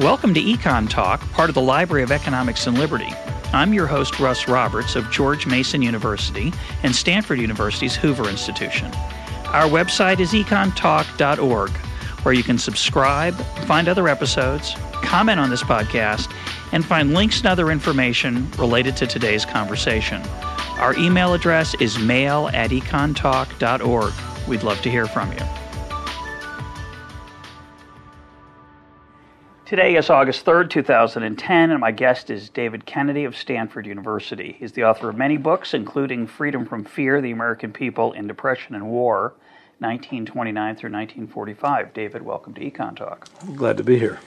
Welcome to Econ Talk, part of the Library of Economics and Liberty. I'm your host, Russ Roberts of George Mason University and Stanford University's Hoover Institution. Our website is econtalk.org, where you can subscribe, find other episodes, comment on this podcast, and find links and other information related to today's conversation. Our email address is mail at econtalk.org. We'd love to hear from you. Today is August 3rd, 2010, and my guest is David Kennedy of Stanford University. He's the author of many books, including Freedom from Fear The American People in Depression and War, 1929 through 1945. David, welcome to Econ Talk. Glad to be here.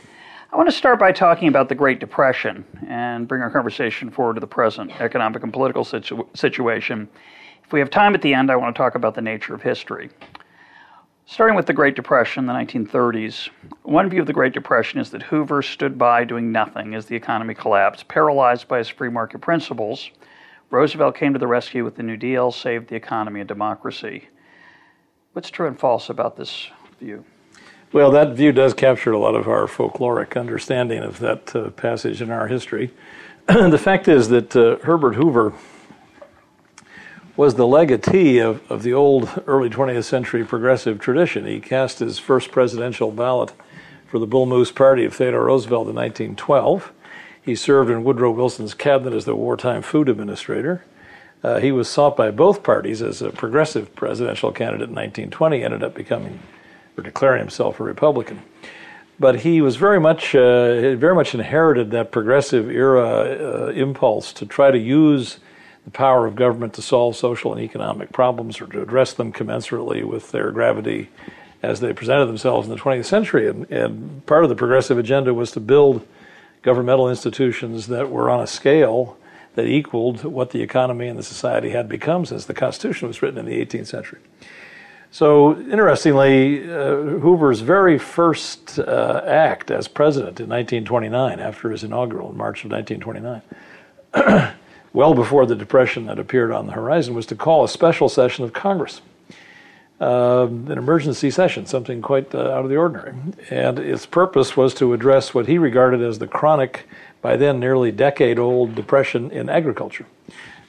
I want to start by talking about the Great Depression and bring our conversation forward to the present economic and political situ- situation. If we have time at the end, I want to talk about the nature of history. Starting with the Great Depression, the 1930s, one view of the Great Depression is that Hoover stood by doing nothing as the economy collapsed, paralyzed by his free market principles. Roosevelt came to the rescue with the New Deal, saved the economy and democracy. What's true and false about this view? Well, that view does capture a lot of our folkloric understanding of that uh, passage in our history. the fact is that uh, Herbert Hoover was the legatee of, of the old early 20th century progressive tradition. He cast his first presidential ballot for the Bull Moose Party of Theodore Roosevelt in 1912. He served in Woodrow Wilson's cabinet as the wartime food administrator. Uh, he was sought by both parties as a progressive presidential candidate in 1920, ended up becoming or declaring himself a Republican. But he was very much, uh, very much inherited that progressive era uh, impulse to try to use the power of government to solve social and economic problems or to address them commensurately with their gravity as they presented themselves in the 20th century. And, and part of the progressive agenda was to build governmental institutions that were on a scale that equaled what the economy and the society had become since the Constitution was written in the 18th century. So, interestingly, uh, Hoover's very first uh, act as president in 1929, after his inaugural in March of 1929, well before the depression that appeared on the horizon, was to call a special session of Congress, uh, an emergency session, something quite uh, out of the ordinary. And its purpose was to address what he regarded as the chronic, by then nearly decade old, depression in agriculture.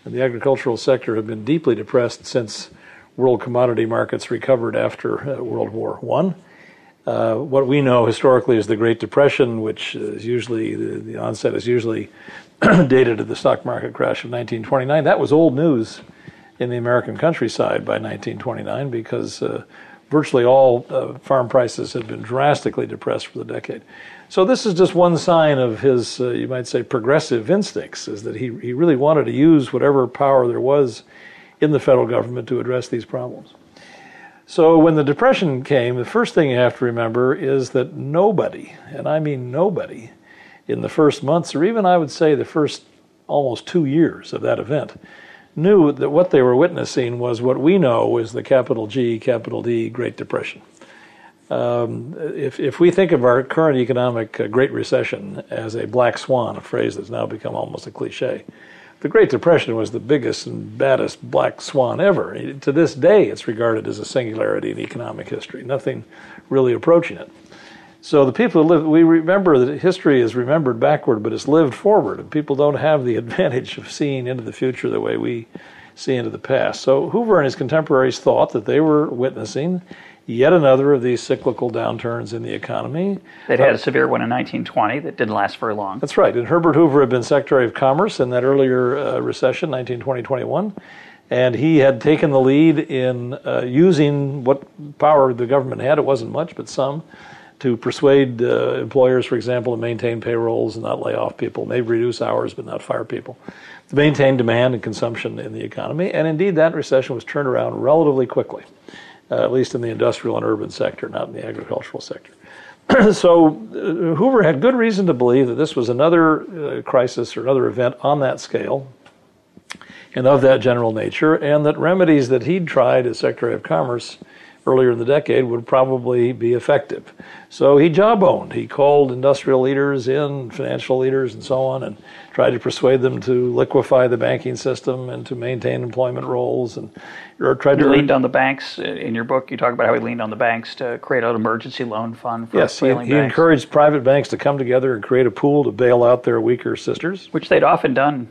And the agricultural sector had been deeply depressed since world commodity markets recovered after uh, World War One. Uh, what we know historically is the Great Depression, which is usually the, the onset is usually dated to the stock market crash of 1929. That was old news in the American countryside by 1929 because uh, virtually all uh, farm prices had been drastically depressed for the decade. So this is just one sign of his, uh, you might say, progressive instincts, is that he, he really wanted to use whatever power there was in the federal government to address these problems. So when the Depression came, the first thing you have to remember is that nobody, and I mean nobody, in the first months, or even I would say the first almost two years of that event, knew that what they were witnessing was what we know is the capital G, capital D Great Depression. Um, if, if we think of our current economic uh, Great Recession as a black swan, a phrase that's now become almost a cliche, the Great Depression was the biggest and baddest black swan ever. To this day, it's regarded as a singularity in economic history, nothing really approaching it. So the people who live, we remember that history is remembered backward, but it's lived forward, and people don't have the advantage of seeing into the future the way we see into the past. So Hoover and his contemporaries thought that they were witnessing yet another of these cyclical downturns in the economy. They had a severe one in 1920 that didn't last very long. That's right. And Herbert Hoover had been Secretary of Commerce in that earlier uh, recession, 1920-21. And he had taken the lead in uh, using what power the government had. It wasn't much, but some to persuade uh, employers, for example, to maintain payrolls and not lay off people, maybe reduce hours but not fire people, to maintain demand and consumption in the economy. And indeed, that recession was turned around relatively quickly, uh, at least in the industrial and urban sector, not in the agricultural sector. so uh, Hoover had good reason to believe that this was another uh, crisis or another event on that scale and of that general nature, and that remedies that he'd tried as Secretary of Commerce earlier in the decade would probably be effective. So he jawboned. He called industrial leaders in, financial leaders, and so on, and tried to persuade them to liquefy the banking system and to maintain employment roles, and or tried He to leaned on the banks uh, in your book. You talk about how he leaned on the banks to create an emergency loan fund for Yes, he, failing he banks, encouraged private banks to come together and create a pool to bail out their weaker sisters. which they'd often done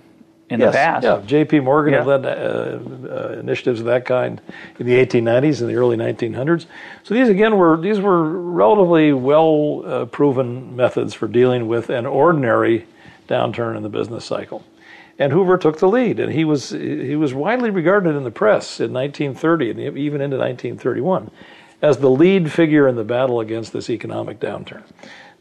in yes, the past. yeah. J.P. Morgan had Yeah. led uh, uh, initiatives of that kind in the 1890s and the early 1900s. So these again were these were relatively well uh, proven methods for dealing with an ordinary downturn in the business cycle. And Hoover took the lead, and he was he was widely regarded in the press in 1930 and even into 1931 as the lead figure in the battle against this economic downturn.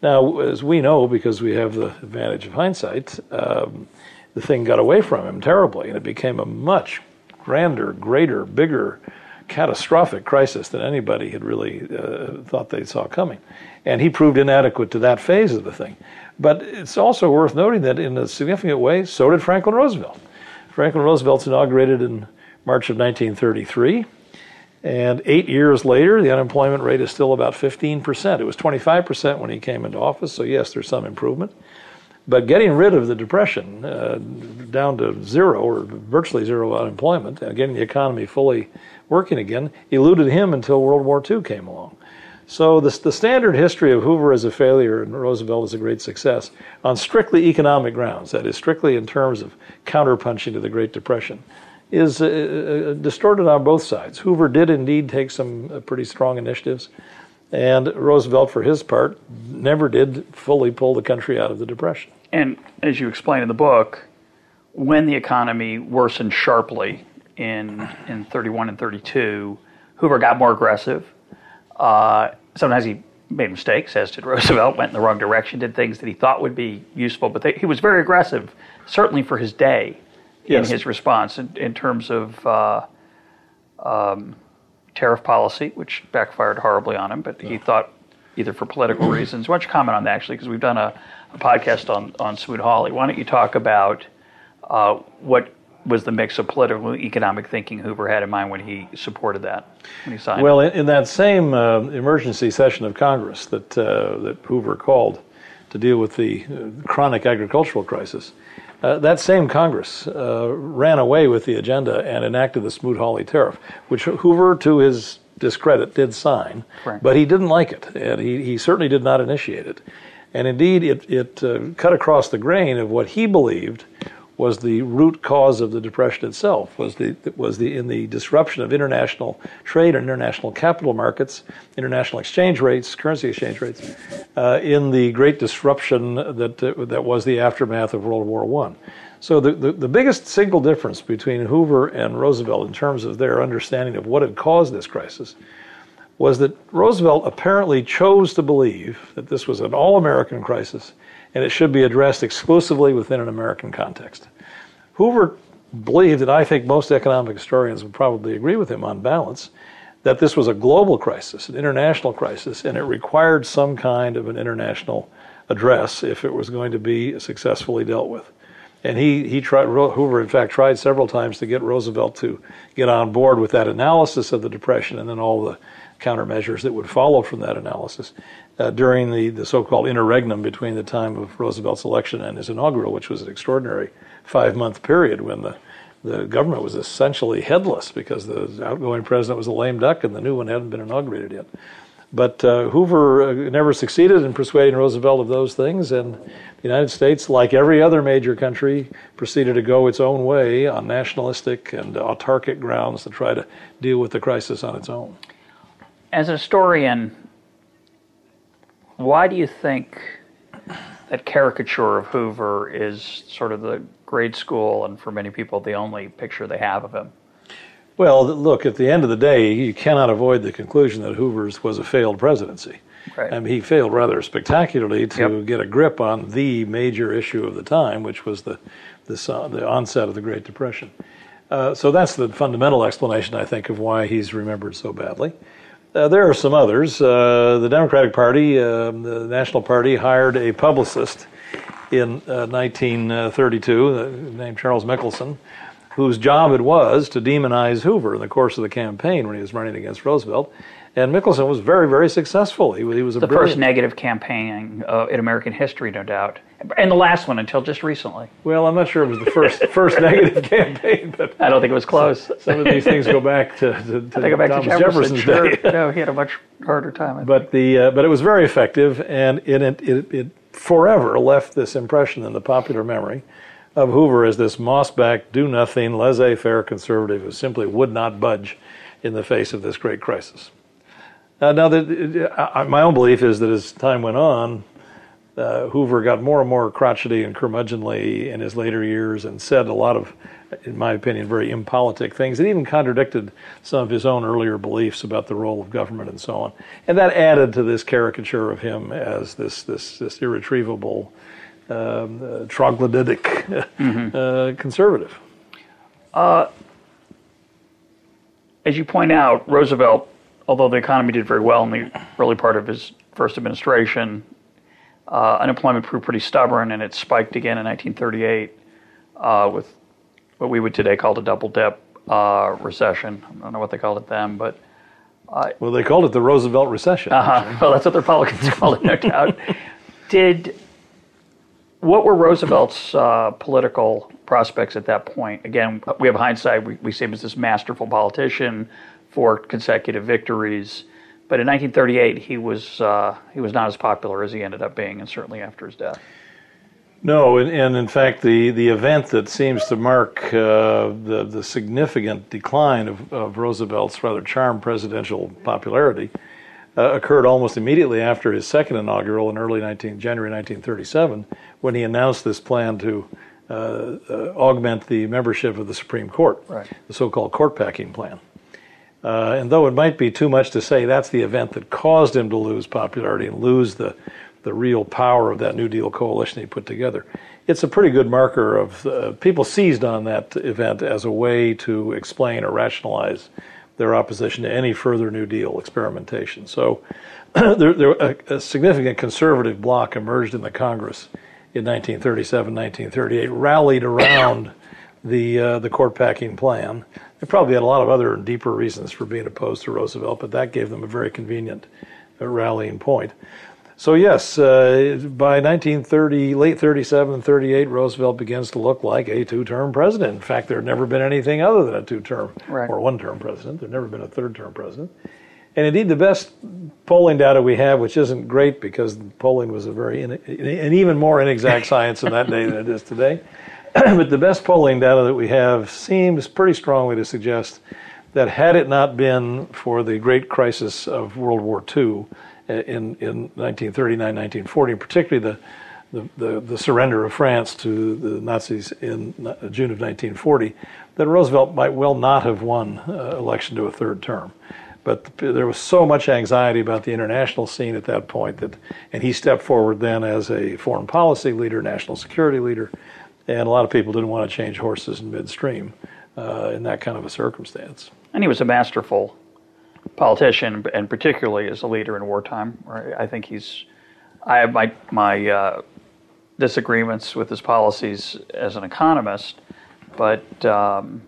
Now, as we know, because we have the advantage of hindsight, um, the thing got away from him terribly, and it became a much grander, greater, bigger, catastrophic crisis than anybody had really uh, thought they saw coming. And he proved inadequate to that phase of the thing. But it's also worth noting that in a significant way, so did Franklin Roosevelt. Franklin Roosevelt's inaugurated in March of 1933. And eight years later, the unemployment rate is still about 15%. It was 25% when he came into office, so yes, there's some improvement. But getting rid of the depression uh, down to zero or virtually zero unemployment and getting the economy fully working again eluded him until World War II came along. So the, the standard history of Hoover as a failure and Roosevelt as a great success on strictly economic grounds, that is, strictly in terms of counterpunching to the Great Depression, is uh, uh, distorted on both sides. Hoover did indeed take some uh, pretty strong initiatives, and Roosevelt, for his part, never did fully pull the country out of the Depression. And as you explain in the book, when the economy worsened sharply in in 31 and 32, Hoover got more aggressive. Uh, sometimes he made mistakes, as did Roosevelt, went in the wrong direction, did things that he thought would be useful, but they, he was very aggressive, certainly for his day, Yes. in his response in, in terms of uh, um, tariff policy, which backfired horribly on him, but he thought either for political reasons. Why don't you comment on that, actually, because we've done a, a podcast on, on Smoot-Hawley. Why don't you talk about uh, what was the mix of political and economic thinking Hoover had in mind when he supported that, when he signed it? Well, in, in that same uh, emergency session of Congress that uh, that Hoover called to deal with the uh, chronic agricultural crisis, uh, that same Congress uh, ran away with the agenda and enacted the Smoot-Hawley tariff, which Hoover, to his discredit, did sign, Correct. but he didn't like it, and he, he certainly did not initiate it. And indeed, it, it uh, cut across the grain of what he believed was the root cause of the depression itself was the was the in the disruption of international trade and international capital markets, international exchange rates, currency exchange rates, uh, in the great disruption that uh, that was the aftermath of World War One. So the, the the biggest single difference between Hoover and Roosevelt in terms of their understanding of what had caused this crisis was that Roosevelt apparently chose to believe that this was an all American crisis and it should be addressed exclusively within an American context. Hoover believed, and I think most economic historians would probably agree with him on balance, that this was a global crisis, an international crisis, and it required some kind of an international address if it was going to be successfully dealt with. And he, he tried, Hoover, in fact, tried several times to get Roosevelt to get on board with that analysis of the Depression and then all the countermeasures that would follow from that analysis uh, during the, the so called interregnum between the time of Roosevelt's election and his inaugural, which was an extraordinary five month period when the, the government was essentially headless because the outgoing president was a lame duck and the new one hadn't been inaugurated yet. But uh, Hoover uh, never succeeded in persuading Roosevelt of those things, and the United States, like every other major country, proceeded to go its own way on nationalistic and autarkic grounds to try to deal with the crisis on its own. As a historian, why do you think that caricature of Hoover is sort of the grade school and for many people the only picture they have of him? Well, look, at the end of the day, you cannot avoid the conclusion that Hoover's was a failed presidency. Right. I mean, he failed rather spectacularly to Yep. get a grip on the major issue of the time, which was the the, the onset of the Great Depression. Uh, so that's the fundamental explanation, I think, of why he's remembered so badly. Uh, there are some others. Uh, the Democratic Party, um, the National Party, hired a publicist in uh, 1932 uh, named Charles Michelson, whose job it was to demonize Hoover in the course of the campaign when he was running against Roosevelt. And Michelson was very, very successful. He, he was a the brilliant, first negative campaign uh, in American history, no doubt, and the last one until just recently. Well, I'm not sure it was the first first negative campaign, but I don't think it was close. some of these things go back to, to, to think back Thomas to Jefferson. Jefferson's Sure. day. no, he had a much harder time. But the uh, but it was very effective, and it, it it it forever left this impression in the popular memory of Hoover as this moss-backed, do-nothing, laissez-faire conservative who simply would not budge in the face of this great crisis. Uh, now, the, uh, my own belief is that as time went on, uh, Hoover got more and more crotchety and curmudgeonly in his later years and said a lot of, in my opinion, very impolitic things and even contradicted some of his own earlier beliefs about the role of government and so on. And that added to this caricature of him as this, this, this irretrievable, um, uh, troglodytic uh, conservative. As you point out, Roosevelt, although the economy did very well in the early part of his first administration, uh, unemployment proved pretty stubborn, and it spiked again in 1938 uh, with what we would today call the double dip uh, recession. I don't know what they called it then, but Well, they called it the Roosevelt recession. uh, well, that's what the Republicans called it, no doubt. Did what were Roosevelt's uh, political prospects at that point? Again, we have hindsight. We, we see him as this masterful politician, four consecutive victories. But in 1938, he was uh, he was not as popular as he ended up being, and certainly after his death. No, and, and in fact, the, the event that seems to mark uh, the, the significant decline of, of Roosevelt's rather charmed presidential popularity uh, occurred almost immediately after his second inaugural in early 19, January 1937, when he announced this plan to uh, uh, augment the membership of the Supreme Court, Right. the so called court packing plan. Uh, and though it might be too much to say that's the event that caused him to lose popularity and lose the, the real power of that New Deal coalition he put together, it's a pretty good marker of uh, people seized on that event as a way to explain or rationalize their opposition to any further New Deal experimentation. So there, there, a, a significant conservative bloc emerged in the Congress in 1937, 1938, rallied around the uh, the court packing plan. They probably had a lot of other and deeper reasons for being opposed to Roosevelt, but that gave them a very convenient uh, rallying point. So yes, uh, by 1930, late 37 and 38, Roosevelt begins to look like a two-term president. In fact, there had never been anything other than a two-term Right. or one-term president. There'd never been a third-term president. And indeed, the best polling data we have, which isn't great because polling was a very in, an even more inexact science in that day than it is today, but the best polling data that we have seems pretty strongly to suggest that had it not been for the great crisis of World War II in, in 1939, 1940, particularly the, the, the, the surrender of France to the Nazis in June of 1940, that Roosevelt might well not have won uh, election to a third term. But there was so much anxiety about the international scene at that point that, and he stepped forward then as a foreign policy leader, national security leader, and a lot of people didn't want to change horses in midstream uh, in that kind of a circumstance. And he was a masterful politician, and particularly as a leader in wartime. Right? I think he's. I have my my uh, disagreements with his policies as an economist, but um,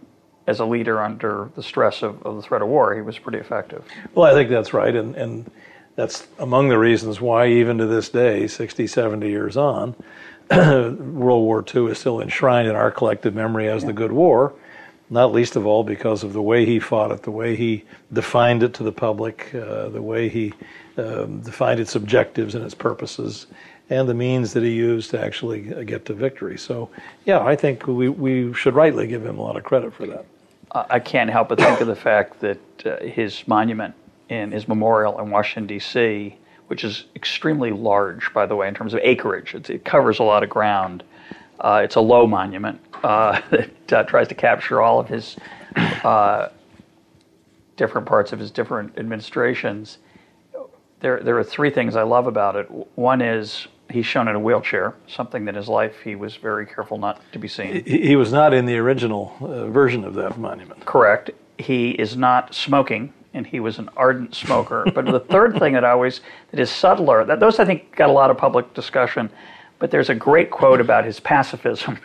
as a leader under the stress of, of the threat of war, he was pretty effective. Well, I think that's right, and and that's among the reasons why, even to this day, 60, 70 years on, World War II is still enshrined in our collective memory as the good war. Not least of all because of the way he fought it, the way he defined it to the public, uh, the way he um, defined its objectives and its purposes, and the means that he used to actually uh, get to victory. So, yeah, I think we, we should rightly give him a lot of credit for that. I can't help but think of the fact that uh, his monument in his memorial in Washington D.C., which is extremely large, by the way, in terms of acreage, it's, it covers a lot of ground. Uh, it's a low monument uh, that uh, tries to capture all of his uh, different parts of his different administrations. There, there are three things I love about it. One is he's shown in a wheelchair, something that in his life he was very careful not to be seen. He, he was not in the original uh, version of that monument. Correct. He is not smoking, and he was an ardent smoker. but the third thing that I always that is subtler, that those I think got a lot of public discussion. But there's a great quote about his pacifism.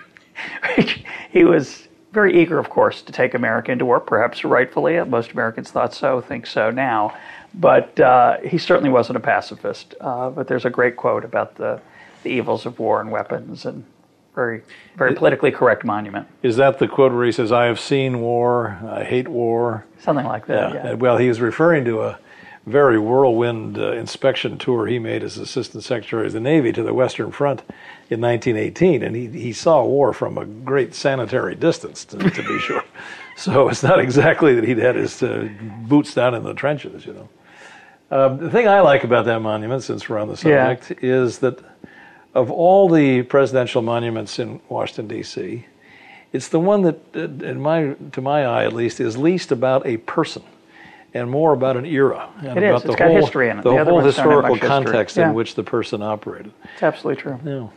he was very eager, of course, to take America into war, perhaps rightfully. Most Americans thought so, think so now. But uh, he certainly wasn't a pacifist. Uh, but there's a great quote about the, the evils of war and weapons and very, very politically correct monument. Is that the quote where he says, I have seen war, I hate war? Something like that, yeah. yeah. Well, he was referring to a very whirlwind uh, inspection tour he made as Assistant Secretary of the Navy to the Western Front in 1918, and he, he saw war from a great sanitary distance, to, to be sure. So it's not exactly that he'd had his uh, boots down in the trenches, you know. Um, the thing I like about that monument, since we're on the subject, yeah. is that of all the presidential monuments in Washington D.C., it's the one that, in my to my eye at least, is least about a person and more about an era and it about is. the it's whole, got history in it. The, the whole historical context in which the person operated. It's absolutely true. Yeah.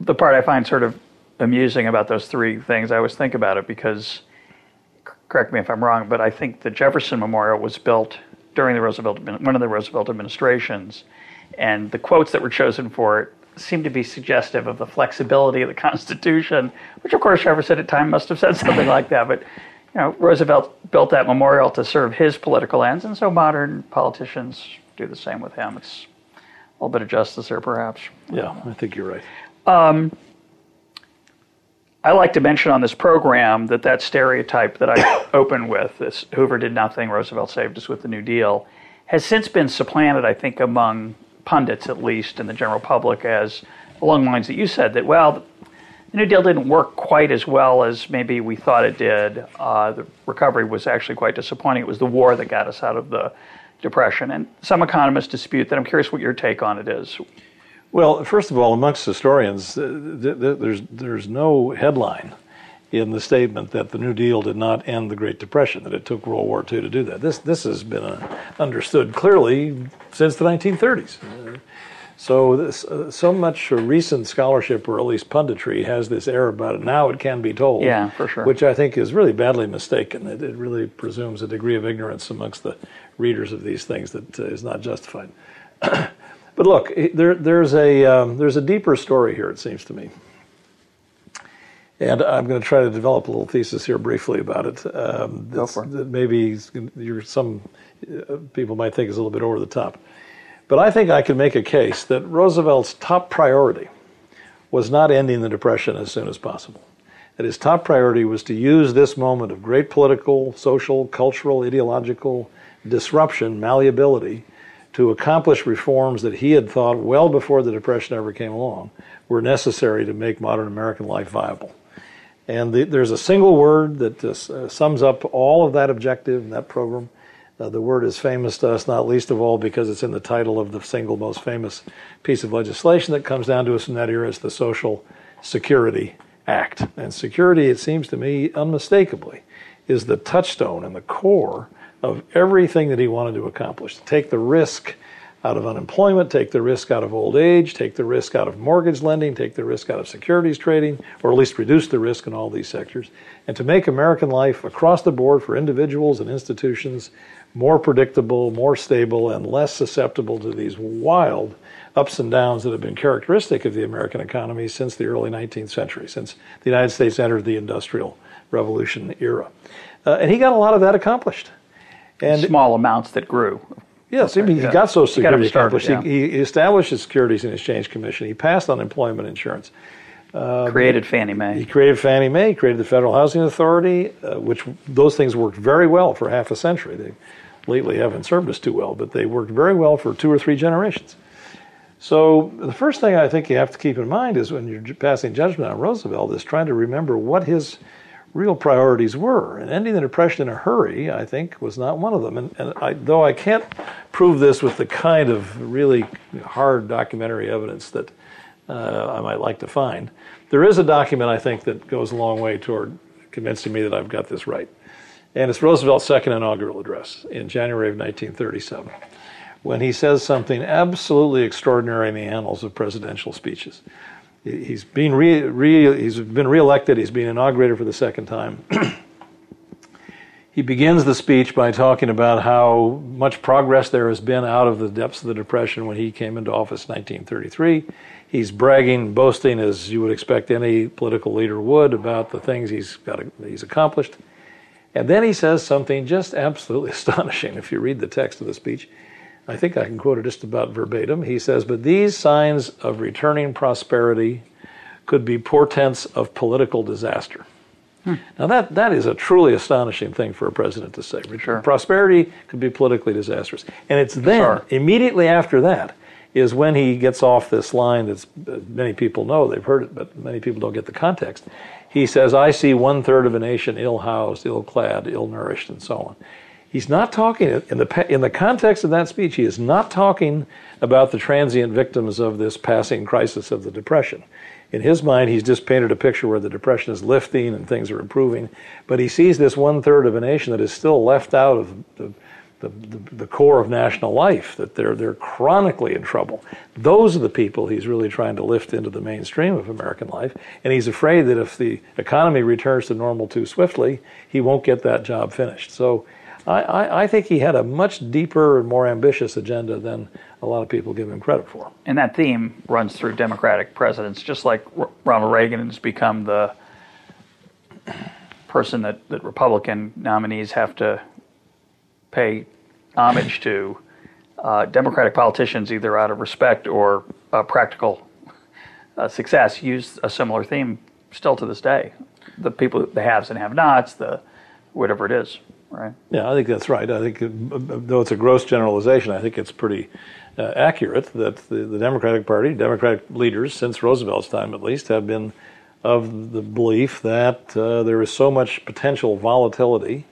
The part I find sort of amusing about those three things, I always think about it because, correct me if I'm wrong, but I think the Jefferson Memorial was built during the Roosevelt one of the Roosevelt administrations, and the quotes that were chosen for it seem to be suggestive of the flexibility of the Constitution, which of course Jefferson at the time must have said something like that, but you know, Roosevelt built that memorial to serve his political ends, and so modern politicians do the same with him. It's a little bit of justice there, perhaps. Yeah, I think you're right. Um, I like to mention on this program that that stereotype that I open with, this Hoover did nothing, Roosevelt saved us with the New Deal, has since been supplanted, I think, among pundits at least, and the general public as along the lines that you said, that, well, the New Deal didn't work quite as well as maybe we thought it did. Uh, the recovery was actually quite disappointing. It was the war that got us out of the Depression. And some economists dispute that. I'm curious what your take on it is. Well, first of all, amongst historians, th- th- there's there's no headline in the statement that the New Deal did not end the Great Depression; that it took World War II to do that. This this has been uh, understood clearly since the 1930s. Uh, so this, uh, so much recent scholarship, or at least punditry, has this error about it. Now it can be told. Yeah, for sure. Which I think is really badly mistaken. It, it really presumes a degree of ignorance amongst the readers of these things that uh, is not justified. but look, there, there's a um, there's a deeper story here. It seems to me. And I'm going to try to develop a little thesis here briefly about it. Um, Go for it. That maybe some uh, people might think is a little bit over the top. But I think I can make a case that Roosevelt's top priority was not ending the Depression as soon as possible. That his top priority was to use this moment of great political, social, cultural, ideological disruption, malleability, to accomplish reforms that he had thought well before the Depression ever came along were necessary to make modern American life viable. And the, there's a single word that uh, sums up all of that objective and that program, uh, the word is famous to us, not least of all because it's in the title of the single most famous piece of legislation that comes down to us in that era. It's the Social Security Act. And security, it seems to me, unmistakably, is the touchstone and the core of everything that he wanted to accomplish. To take the risk out of unemployment, take the risk out of old age, take the risk out of mortgage lending, take the risk out of securities trading, or at least reduce the risk in all these sectors, and to make American life across the board for individuals and institutions more predictable, more stable, and less susceptible to these wild ups and downs that have been characteristic of the American economy since the early 19th century, since the United States entered the Industrial Revolution era. Uh, and he got a lot of that accomplished. And small amounts that grew. Yes, he, he got Social Security accomplished. Yeah. He, he, established the Securities and Exchange Commission. He passed unemployment insurance. Uh, created Fannie Mae. He created Fannie Mae. He created the Federal Housing Authority, uh, which those things worked very well for half a century. They lately haven't served us too well, but they worked very well for two or three generations. So the first thing I think you have to keep in mind is when you're passing judgment on Roosevelt is trying to remember what his real priorities were. And ending the Depression in a hurry, I think, was not one of them. And, and I, though I can't prove this with the kind of really hard documentary evidence that uh, I might like to find, there is a document I think that goes a long way toward convincing me that I've got this right. And it's Roosevelt's second inaugural address in January of 1937, when he says something absolutely extraordinary in the annals of presidential speeches. He's been, re, re, he's been reelected, he's been inaugurated for the second time. he begins the speech by talking about how much progress there has been out of the depths of the Depression when he came into office in 1933. He's bragging, boasting, as you would expect any political leader would, about the things he's got, he's accomplished. And then he says something just absolutely astonishing. If you read the text of the speech, I think I can quote it just about verbatim. He says, "But these signs of returning prosperity could be portents of political disaster." Hmm. Now that that is a truly astonishing thing for a president to say. Sure. Prosperity could be politically disastrous, and it's then Sure. immediately after that is when he gets off this line that uh, many people know they've heard it, but many people don't get the context. He says, "I see one third of a nation ill housed, ill clad, ill nourished, and so on." He's not talking in the in the context of that speech. He is not talking about the transient victims of this passing crisis of the depression. In his mind, he's just painted a picture where the depression is lifting and things are improving, but he sees this one third of a nation that is still left out of the, the, the, the core of national life. That they're they're chronically in trouble. Those are the people he's really trying to lift into the mainstream of American life, and he's afraid that if the economy returns to normal too swiftly, he won't get that job finished. So. I, I, I think he had a much deeper and more ambitious agenda than a lot of people give him credit for. And that theme runs through Democratic presidents, just like Ronald Reagan has become the person that, that Republican nominees have to pay homage to. Uh, Democratic politicians, either out of respect or uh, practical uh, success, use a similar theme still to this day. The people, the haves and have-nots, the whatever it is, right? Yeah, I think that's right. I think, uh, though it's a gross generalization, I think it's pretty uh, accurate that the, the Democratic Party, Democratic leaders, since Roosevelt's time at least, have been of the belief that uh, there is so much potential volatility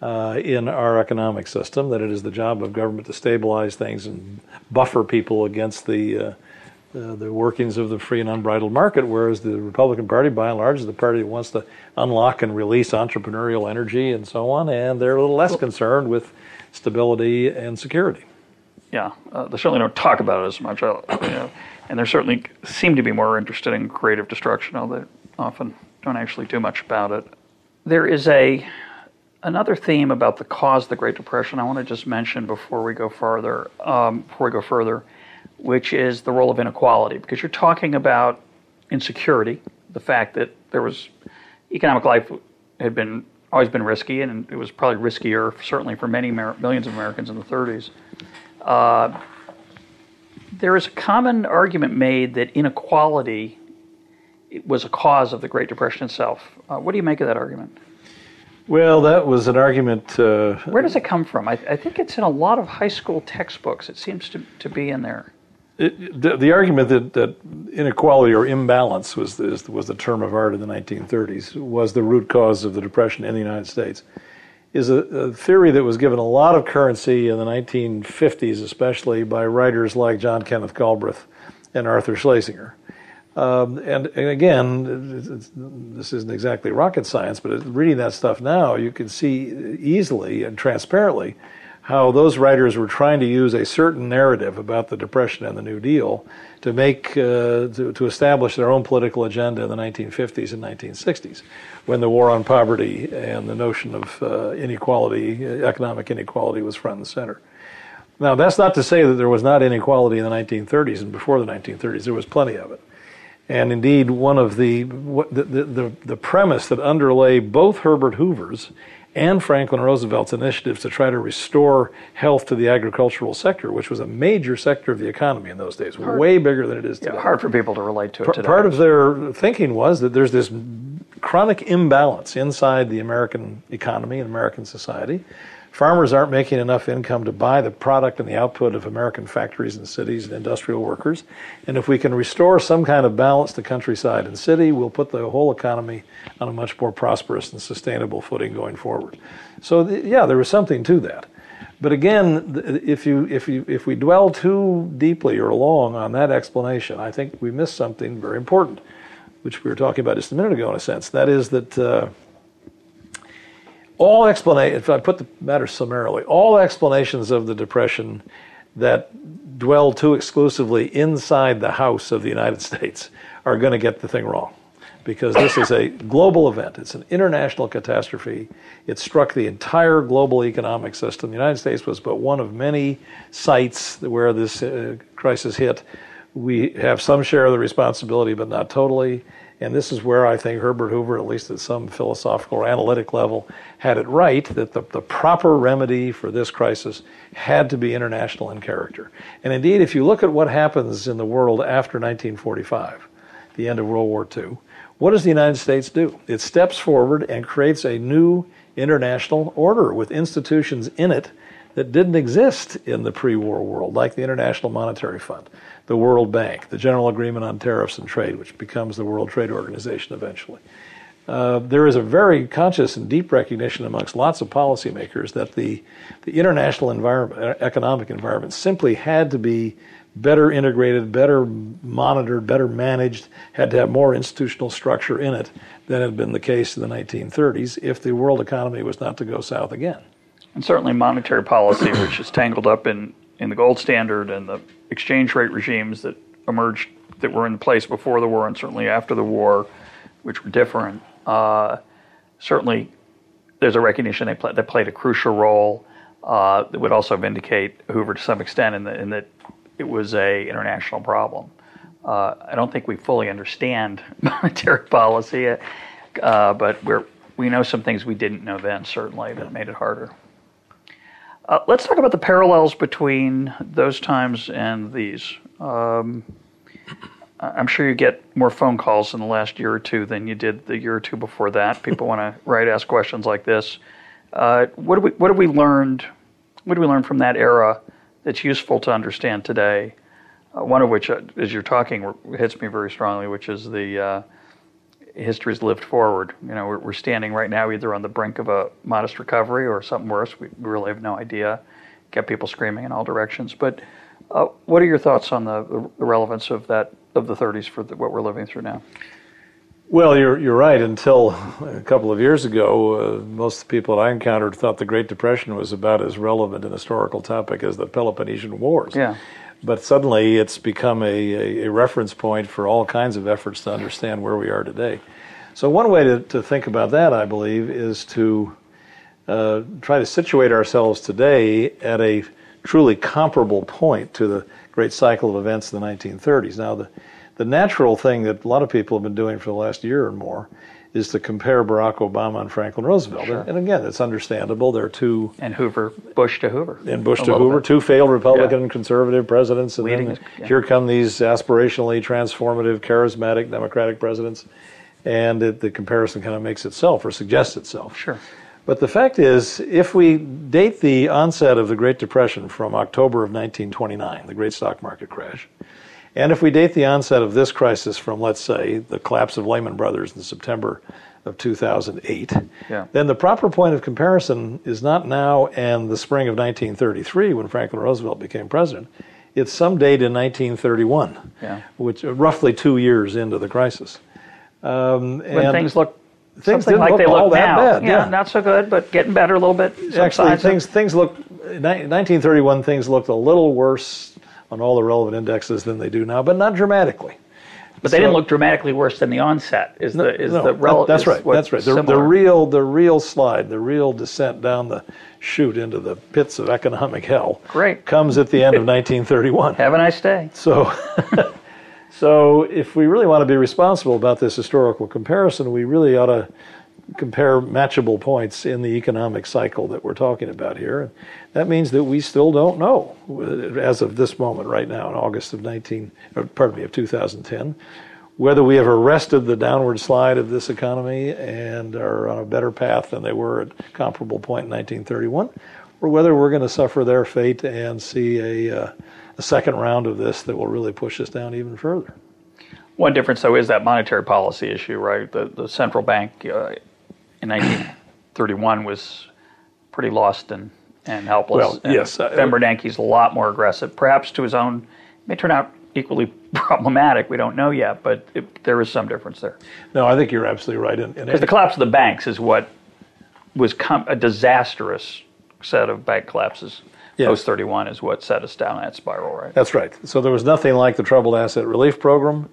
uh, in our economic system that it is the job of government to stabilize things and buffer people against the uh, the workings of the free and unbridled market, whereas the Republican Party, by and large, is the party that wants to unlock and release entrepreneurial energy and so on, and they're a little less concerned with stability and security. yeah, uh, they certainly don't talk about it as much. uh, You know, and they certainly seem to be more interested in creative destruction, although they often don't actually do much about it. There is a another theme about the cause of the Great Depression I want to just mention before we go further. Um, before we go further, which is the role of inequality, because you're talking about insecurity, the fact that there was economic life had been always been risky, and it was probably riskier, certainly for many Amer- millions of Americans in the 30s. there is a common argument made that inequality was a cause of the Great Depression itself. Uh, what do you make of that argument? Well, that was an argument. Uh, Where does it come from? I, I think it's in a lot of high school textbooks. It seems to, to be in there. It, the, the argument that, that inequality or imbalance was the, was the term of art in the 1930s was the root cause of the depression in the United States is a, a theory that was given a lot of currency in the 1950s, especially by writers like John Kenneth Galbraith and Arthur Schlesinger. Um, and, and again, it's, it's, this isn't exactly rocket science, but reading that stuff now, you can see easily and transparently how those writers were trying to use a certain narrative about the Depression and the New Deal to make uh, to, to establish their own political agenda in the 1950s and 1960s, when the war on poverty and the notion of uh, inequality, economic inequality, was front and center. Now, that's not to say that there was not inequality in the 1930s and before the 1930s. There was plenty of it. And indeed, one of the, the, the, the premise that underlay both Herbert Hoover's and Franklin Roosevelt's initiatives to try to restore health to the agricultural sector, which was a major sector of the economy in those days, way bigger than it is today. Yeah, hard for people to relate to it P- today. Part of their thinking was that there's this chronic imbalance inside the American economy and American society. Farmers aren't making enough income to buy the product and the output of American factories and cities and industrial workers. And if we can restore some kind of balance to countryside and city, we'll put the whole economy on a much more prosperous and sustainable footing going forward. So, yeah, there was something to that. But again, if you if you if we dwell too deeply or long on that explanation, I think we miss something very important, which we were talking about just a minute ago, in a sense. That is that uh, all explanation. If I put the matter summarily, all explanations of the depression that dwell too exclusively inside the house of the United States are going to get the thing wrong. because this is a global event. It's an international catastrophe. It struck the entire global economic system. The United States was but one of many sites where this uh, crisis hit. We have some share of the responsibility, but not totally. And this is where I think Herbert Hoover, at least at some philosophical or analytic level, had it right that the, the proper remedy for this crisis had to be international in character. And indeed, if you look at what happens in the world after 1945, the end of World War II, what does the United States do? It steps forward and creates a new international order with institutions in it that didn't exist in the pre war world, like the International Monetary Fund, the World Bank, the General Agreement on Tariffs and Trade, which becomes the World Trade Organization eventually. Uh, there is a very conscious and deep recognition amongst lots of policymakers that the, the international environment, economic environment simply had to be better integrated, better monitored, better managed, had to have more institutional structure in it than had been the case in the 1930s if the world economy was not to go south again. And certainly monetary policy, which is tangled up in, in the gold standard and the exchange rate regimes that emerged that were in place before the war and certainly after the war, which were different. Uh, certainly, there's a recognition they, play, they played a crucial role. Uh, that would also vindicate Hoover to some extent in, the, in that it was a international problem. Uh, I don't think we fully understand monetary policy, uh, but we're, we know some things we didn't know then, certainly, that made it harder. Uh, let's talk about the parallels between those times and these. Um, I'm sure you get more phone calls in the last year or two than you did the year or two before that. People want to write, ask questions like this. Uh, what have we What have we learned? What do we learn from that era that's useful to understand today? Uh, one of which, uh, as you're talking, hits me very strongly, which is the uh, history's lived forward. You know, we're, we're, standing right now either on the brink of a modest recovery or something worse. We really have no idea. Get people screaming in all directions. But uh, what are your thoughts on the, the, relevance of that of the 30s for the, what we're living through now? Well, you're you're right. Until a couple of years ago, uh, most of the people that I encountered thought the Great Depression was about as relevant an historical topic as the Peloponnesian Wars. Yeah. But suddenly, it's become a, a, a reference point for all kinds of efforts to understand where we are today. So one way to, to think about that, I believe, is to uh, try to situate ourselves today at a truly comparable point to the great cycle of events in the 1930s. Now, the the natural thing that a lot of people have been doing for the last year or more is to compare Barack Obama and Franklin Roosevelt. Sure. And again, it's understandable. They're two and Hoover, Bush to Hoover, and Bush to Hoover, bit. two failed Republican yeah. conservative presidents, and Leading then yeah. here come these aspirationally transformative, charismatic Democratic presidents, and it, the comparison kind of makes itself or suggests itself. Sure. But the fact is, if we date the onset of the Great Depression from October of 1929, the great stock market crash, and if we date the onset of this crisis from, let's say, the collapse of Lehman Brothers in September of 2008, yeah. then the proper point of comparison is not now and the spring of 1933 when Franklin Roosevelt became president. It's some date in 1931, yeah. which uh, roughly two years into the crisis. Um, when things look things didn't like look all look that now. bad. Yeah, yeah, not so good, but getting better a little bit. Actually, things things look. 1931 things looked a little worse on all the relevant indexes than they do now, but not dramatically. But they so, didn't look dramatically worse than the onset. Is no, the is no, the rel- That's right. That's right. The, the, real the real slide, the real descent down the chute into the pits of economic hell. Great. Comes at the end of 1931. Have a nice day. So. so if we really want to be responsible about this historical comparison, we really ought to compare matchable points in the economic cycle that we're talking about here. And That means that we still don't know, as of this moment right now, in August of 19, or pardon me, of 2010, whether we have arrested the downward slide of this economy and are on a better path than they were at comparable point in 1931, or whether we're going to suffer their fate and see a, uh, a second round of this that will really push us down even further. One difference, though, is that monetary policy issue, right? The, the central bank uh, in 1931 was pretty lost and, and helpless. Well, and yes. Ben Bernanke's a lot more aggressive, perhaps to his own, may turn out equally problematic. We don't know yet, but it, there is some difference there. No, I think you're absolutely right. Because the collapse of the banks is what was com- a disastrous set of bank collapses. Yes. Post 31 is what set us down that spiral, right? That's right. So there was nothing like the troubled asset relief program.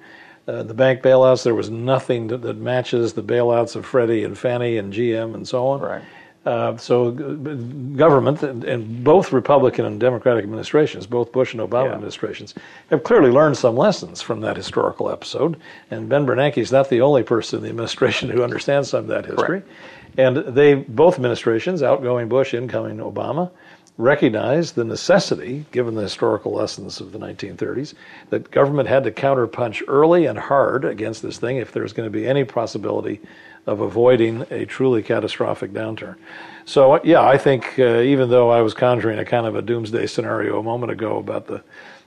Uh, the bank bailouts, there was nothing that, that, matches the bailouts of Freddie and Fannie and GM and so on. Right. Uh, so, government and, and, both Republican and Democratic administrations, both Bush and Obama yeah. administrations, have clearly learned some lessons from that historical episode. And Ben Bernanke is not the only person in the administration who understands some of that history. Correct. And they, both administrations, outgoing Bush, incoming Obama, recognized the necessity, given the historical lessons of the 1930s, that government had to counterpunch early and hard against this thing if there was going to be any possibility of avoiding a truly catastrophic downturn. So, yeah, I think uh, even though I was conjuring a kind of a doomsday scenario a moment ago about the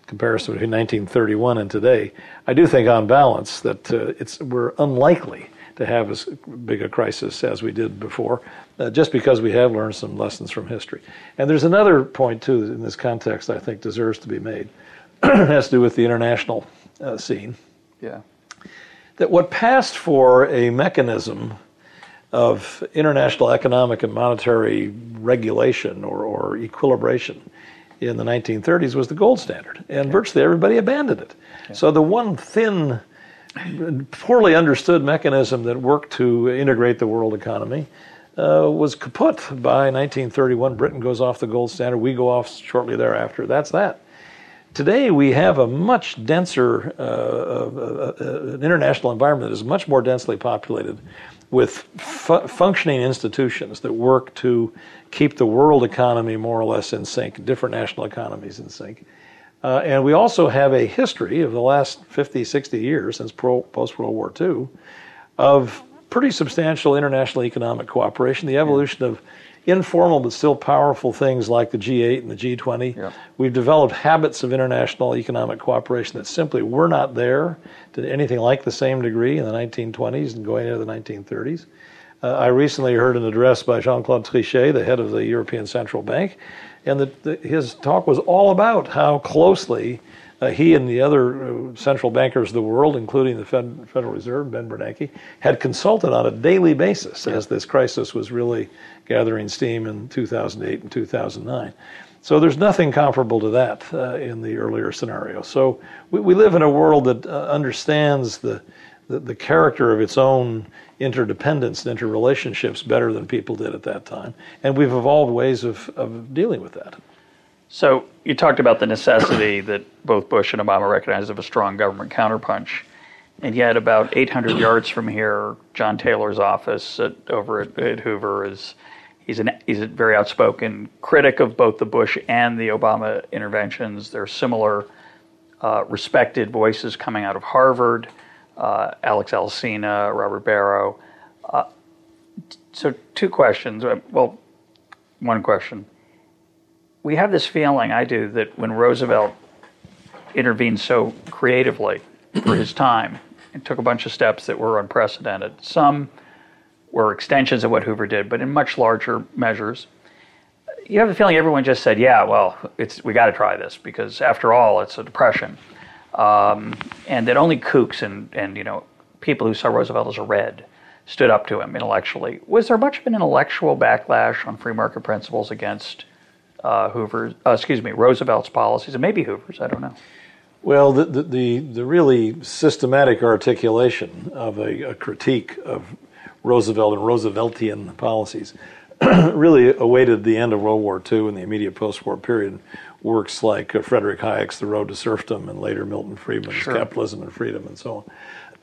comparison between 1931 and today, I do think on balance that uh, it's we're unlikely to have as big a crisis as we did before, uh, just because we have learned some lessons from history. And there's another point, too, in this context I think deserves to be made. it has to do with the international uh, scene. Yeah that what passed for a mechanism of international economic and monetary regulation or, or equilibration in the 1930s was the gold standard, and virtually everybody abandoned it. So the one thin, poorly understood mechanism that worked to integrate the world economy uh, was kaput by 1931. Britain goes off the gold standard. We go off shortly thereafter. That's that. Today, we have a much denser, uh, uh, uh, an international environment that is much more densely populated with fu- functioning institutions that work to keep the world economy more or less in sync, different national economies in sync. Uh, and we also have a history of the last 50, 60 years, since post World War II, of pretty substantial international economic cooperation, the evolution of informal but still powerful things like the G8 and the G20. Yeah. We've developed habits of international economic cooperation that simply were not there to anything like the same degree in the 1920s and going into the 1930s. Uh, I recently heard an address by Jean Claude Trichet, the head of the European Central Bank, and the, the, his talk was all about how closely uh, he and the other uh, central bankers of the world, including the Fed, Federal Reserve, Ben Bernanke, had consulted on a daily basis as this crisis was really gathering steam in 2008 and 2009. So there's nothing comparable to that uh, in the earlier scenario. So we, we live in a world that uh, understands the, the, the character of its own interdependence and interrelationships better than people did at that time, and we've evolved ways of, of dealing with that. So you talked about the necessity that both Bush and Obama recognized of a strong government counterpunch. And yet, about 800 yards from here, John Taylor's office at, over at, at Hoover is he's an he's a very outspoken critic of both the Bush and the Obama interventions. There are similar uh, respected voices coming out of Harvard, uh, Alex Alesina, Robert Barro. Uh, so, two questions. Well, one question we have this feeling, I do, that when Roosevelt intervened so creatively for his time and took a bunch of steps that were unprecedented, some were extensions of what Hoover did, but in much larger measures. You have the feeling everyone just said, "Yeah, well, it's we got to try this because after all, it's a depression," um, and that only kooks and and you know people who saw Roosevelt as a red stood up to him intellectually. Was there much of an intellectual backlash on free market principles against uh, Hoover's, uh, excuse me, Roosevelt's policies, and maybe Hoover's, I don't know. Well, the, the, the, the really systematic articulation of a, a, critique of Roosevelt and Rooseveltian policies really awaited the end of World War II and the immediate post war period. Works like uh, Frederick Hayek's The Road to Serfdom and later Milton Friedman's sure. Capitalism and Freedom and so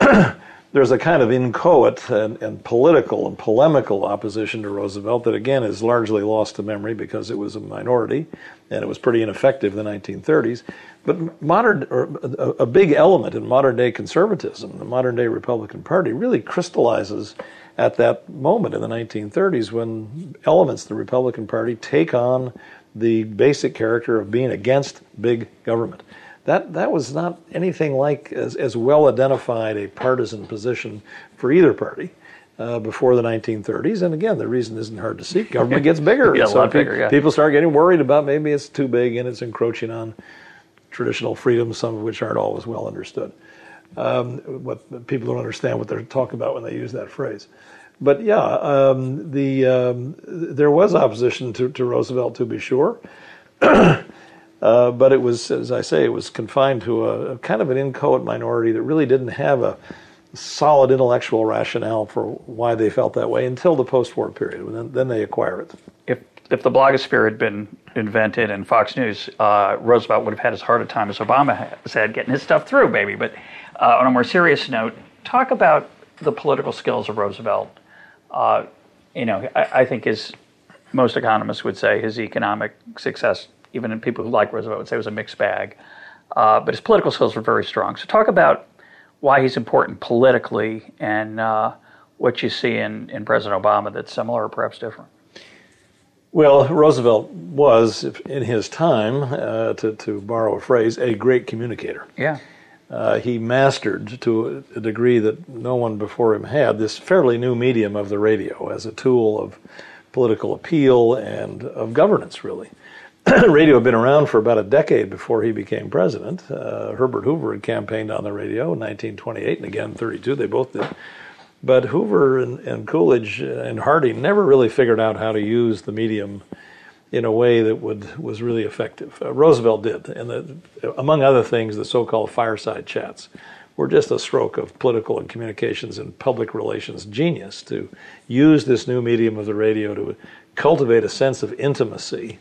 on. there's a kind of inchoate and, and, political and polemical opposition to Roosevelt that, again, is largely lost to memory because it was a minority and it was pretty ineffective in the 1930s. But modern, or a, a big element in modern day conservatism, the modern day Republican Party, really crystallizes at that moment in the 1930s when elements of the Republican Party take on the basic character of being against big government that that was not anything like as, as well identified a partisan position for either party. Uh, before the 1930s. And again, the reason isn't hard to see. Government gets bigger. yeah, so a lot bigger, yeah. people start getting worried about maybe it's too big and it's encroaching on traditional freedoms, some of which aren't always well understood. Um, what people don't understand what they're talking about when they use that phrase. But yeah, um, the um, there was opposition to, to Roosevelt, to be sure. Uh, but it was, as I say, it was confined to a, a, kind of an inchoate minority that really didn't have a solid intellectual rationale for why they felt that way until the post-war period. Then, then they acquire it. If if the blogosphere had been invented and Fox News, uh, Roosevelt would have had as hard a time as Obama has had getting his stuff through, baby. But uh, on a more serious note, talk about the political skills of Roosevelt. Uh, you know, I, I think his most economists would say his economic success even in people who like Roosevelt would say was a mixed bag. Uh, but his political skills were very strong. So talk about why he's important politically and uh, what you see in, in President Obama that's similar or perhaps different. Well, Roosevelt was, in his time, uh, to, to borrow a phrase, a great communicator. Yeah. Uh, he mastered to a degree that no one before him had this fairly new medium of the radio as a tool of political appeal and of governance, really. radio had been around for about a decade before he became president. Uh, Herbert Hoover had campaigned on the radio in 1928 and again 32. They both did. But Hoover and, and Coolidge and Harding never really figured out how to use the medium in a way that would was really effective. Uh, Roosevelt did, and the, among other things, the so-called fireside chats were just a stroke of political and communications and public relations genius to use this new medium of the radio to cultivate a sense of intimacy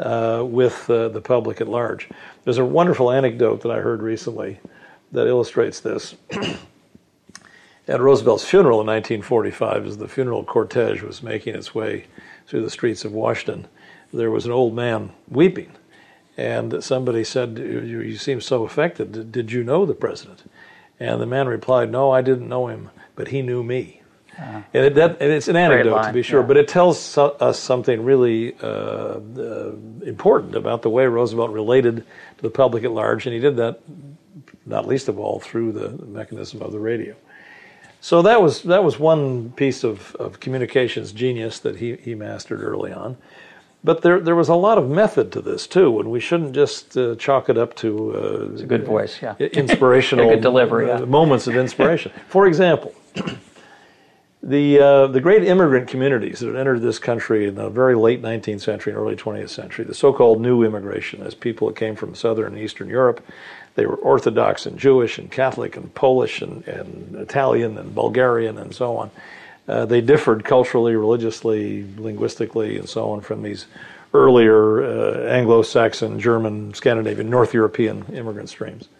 uh, with uh, the public at large. There's a wonderful anecdote that I heard recently that illustrates this. at Roosevelt's funeral in 1945, as the funeral cortege was making its way through the streets of Washington, there was an old man weeping. And somebody said, You, you seem so affected. Did you know the president? And the man replied, No, I didn't know him, but he knew me. Uh, and, it, that, and it's an anecdote to be sure, yeah. but it tells so, us something really uh, uh, important about the way Roosevelt related to the public at large, and he did that not least of all through the mechanism of the radio. So that was that was one piece of, of communications genius that he, he mastered early on. But there there was a lot of method to this too, and we shouldn't just uh, chalk it up to uh, it's a good voice, yeah, inspirational good delivery, yeah. moments of inspiration. For example. The, uh, the great immigrant communities that entered this country in the very late 19th century and early 20th century, the so called new immigration, as people that came from Southern and Eastern Europe, they were Orthodox and Jewish and Catholic and Polish and, and Italian and Bulgarian and so on. Uh, they differed culturally, religiously, linguistically, and so on from these earlier uh, Anglo Saxon, German, Scandinavian, North European immigrant streams.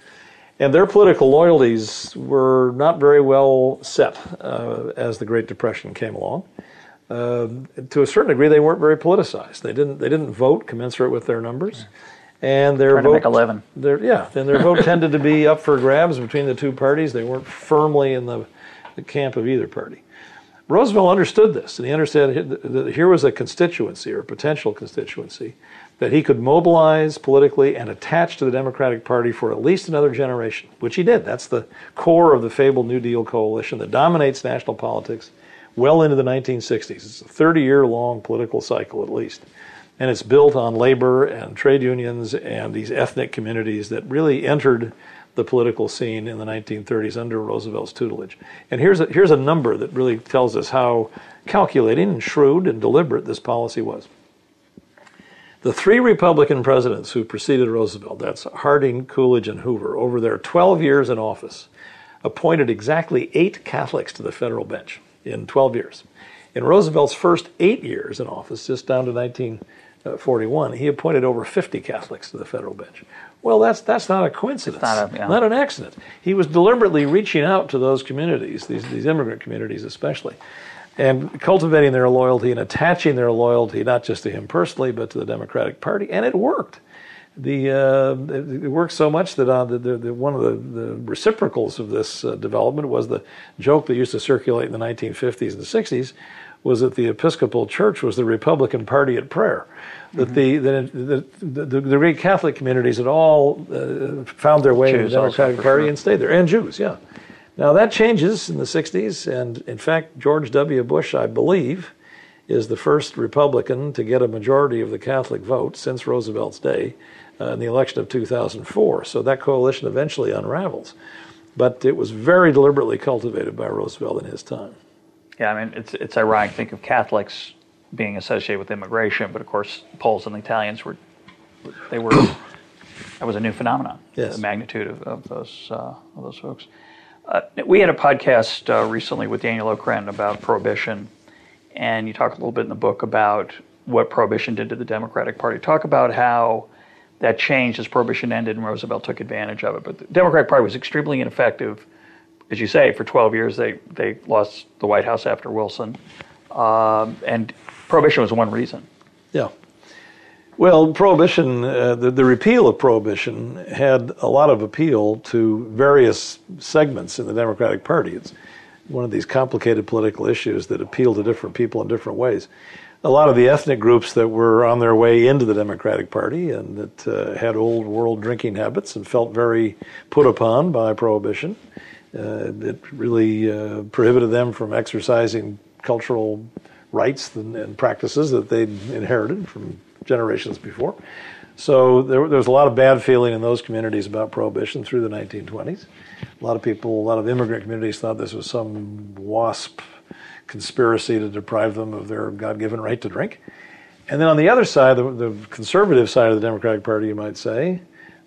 And their political loyalties were not very well set uh, as the Great Depression came along. Uh, to a certain degree, they weren't very politicized. They didn't they didn't vote commensurate with their numbers, and their Trying vote to make eleven. Their, yeah, and their vote tended to be up for grabs between the two parties. They weren't firmly in the, the camp of either party. Roosevelt understood this, and he understood that here was a constituency or a potential constituency that he could mobilize politically and attach to the Democratic Party for at least another generation, which he did. That's the core of the fabled New Deal coalition that dominates national politics well into the 1960s. It's a 30 year long political cycle, at least. And it's built on labor and trade unions and these ethnic communities that really entered the political scene in the 1930s under Roosevelt's tutelage. And here's a, here's a number that really tells us how calculating and shrewd and deliberate this policy was. The three Republican presidents who preceded Roosevelt, that's Harding, Coolidge, and Hoover, over their 12 years in office, appointed exactly eight Catholics to the federal bench in 12 years. In Roosevelt's first eight years in office, just down to 1941, he appointed over 50 Catholics to the federal bench. Well, that's that's not a coincidence, not, a, yeah. not, an accident. He was deliberately reaching out to those communities, these these immigrant communities especially, and cultivating their loyalty and attaching their loyalty not just to him personally, but to the Democratic Party, and it worked. The uh, it, worked so much that uh, the, the, the, one of the, the reciprocals of this uh, development was the joke that used to circulate in the 1950s and 60s was that the Episcopal Church was the Republican Party at prayer. That mm-hmm. the, the, the, the, great Catholic communities had all uh, found their way Jews to the Democratic Party sure. and stayed there, and Jews, yeah. Now that changes in the 60s, and in fact, George W. Bush, I believe, is the first Republican to get a majority of the Catholic vote since Roosevelt's day uh, in the election of 2004. So that coalition eventually unravels. But it was very deliberately cultivated by Roosevelt in his time. Yeah, I mean, it's, it's ironic. Think of Catholics being associated with immigration, but of course, Poles and the Italians were, they were That was a new phenomenon. Yes. The magnitude of, of those uh, of those folks. Uh, we had a podcast uh, recently with Daniel Okrent about prohibition, and you talk a little bit in the book about what prohibition did to the Democratic Party. Talk about how that changed as prohibition ended and Roosevelt took advantage of it. But the Democratic Party was extremely ineffective. As you say, for 12 years they, they lost the White House after Wilson. Um, and prohibition was one reason. Yeah. Well, prohibition, uh, the, the repeal of prohibition had a lot of appeal to various segments in the Democratic Party. It's one of these complicated political issues that appeal to different people in different ways. A lot of the ethnic groups that were on their way into the Democratic Party and that uh, had old world drinking habits and felt very put upon by prohibition. Uh, it really uh, prohibited them from exercising cultural rights and, and practices that they'd inherited from generations before. So there, there, was a lot of bad feeling in those communities about prohibition through the 1920s. A lot of people, a lot of immigrant communities thought this was some WASP conspiracy to deprive them of their God given right to drink. And then on the other side, the, the conservative side of the Democratic Party, you might say,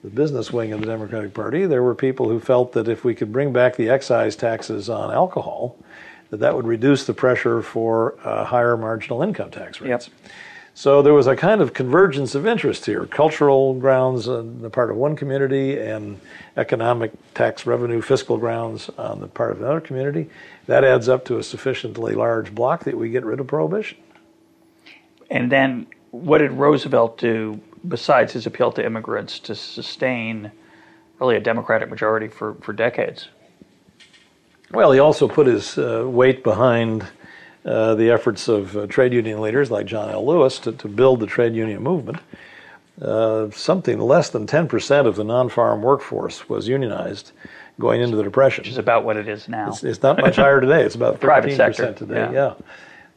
the business wing of the Democratic Party, there were people who felt that if we could bring back the excise taxes on alcohol, that that would reduce the pressure for uh, higher marginal income tax rates. Yep. So there was a kind of convergence of interest here cultural grounds on the part of one community and economic tax revenue fiscal grounds on the part of another community. That adds up to a sufficiently large block that we get rid of prohibition. And then what did Roosevelt do besides his appeal to immigrants to sustain really a Democratic majority for, for decades? Well, he also put his uh, weight behind uh, the efforts of uh, trade union leaders like John L. Lewis to, to build the trade union movement. Uh, something less than 10% of the non farm workforce was unionized going into the Depression. Which is about what it is now. It's, it's not much higher today. It's about 13% private sector, today. Yeah. yeah.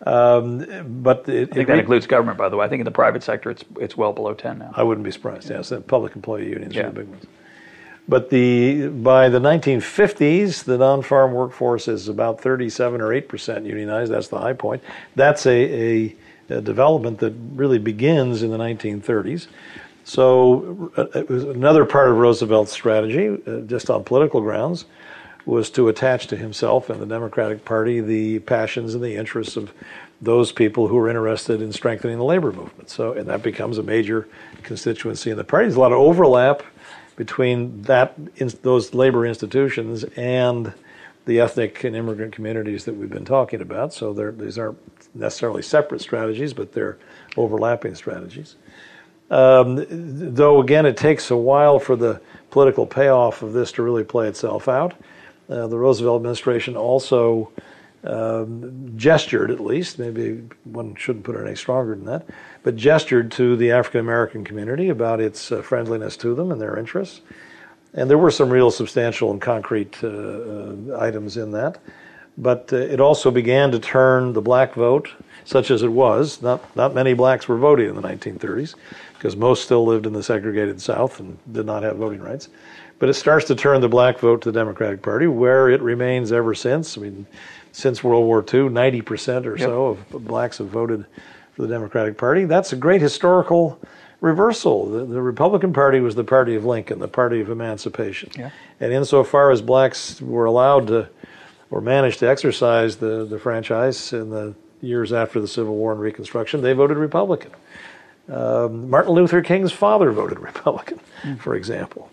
Um, but it, I think that includes government, by the way. I think in the private sector, it's it's well below ten now. I wouldn't be surprised. Yes, the public employee unions Yeah. are the big ones. But the by the 1950s, the non-farm workforce is about 37 or 8 percent unionized. That's the high point. That's a, a, a development that really begins in the 1930s. So uh, it was another part of Roosevelt's strategy, uh, just on political grounds, was to attach to himself and the Democratic Party the passions and the interests of those people who are interested in strengthening the labor movement. So, and that becomes a major constituency in the party. There's a lot of overlap between that those labor institutions and the ethnic and immigrant communities that we've been talking about. So these aren't necessarily separate strategies, but they're overlapping strategies. Um, though again, it takes a while for the political payoff of this to really play itself out. Uh, the Roosevelt administration also um, gestured, at least, maybe one shouldn't put it any stronger than that, but gestured to the African American community about its uh, friendliness to them and their interests. And there were some real substantial and concrete uh, uh, items in that. But uh, it also began to turn the black vote, such as it was. Not, not many blacks were voting in the 1930s, because most still lived in the segregated South and did not have voting rights. But it starts to turn the black vote to the Democratic Party, where it remains ever since. I mean, since World War II, 90% or so of blacks have voted for the Democratic Party. That's a great historical reversal. The, the, Republican Party was the party of Lincoln, the party of emancipation. Yeah. And insofar as blacks were allowed to or managed to exercise the, the franchise in the years after the Civil War and Reconstruction, they voted Republican. Um, Martin Luther King's father voted Republican, mm. for example.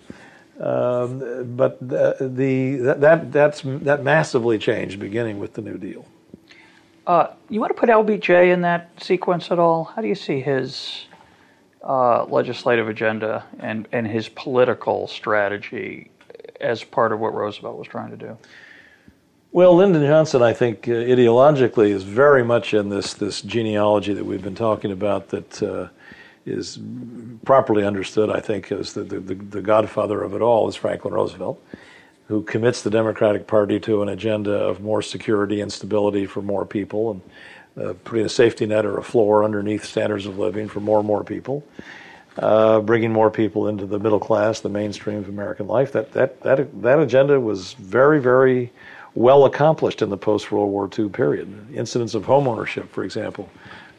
Um, but the, the that, that that's that massively changed beginning with the New Deal. Uh, you want to put LBJ in that sequence at all? How do you see his uh, legislative agenda and, and his political strategy as part of what Roosevelt was trying to do? Well, Lyndon Johnson, I think, uh, ideologically is very much in this this genealogy that we've been talking about. That uh, is properly understood, I think, as the, the, the godfather of it all is Franklin Roosevelt, who commits the Democratic Party to an agenda of more security and stability for more people and uh, putting a safety net or a floor underneath standards of living for more and more people. Uh, bringing more people into the middle class, the mainstream of American life. That that that that agenda was very, very well accomplished in the post World War II period. Incidence of home ownership, for example,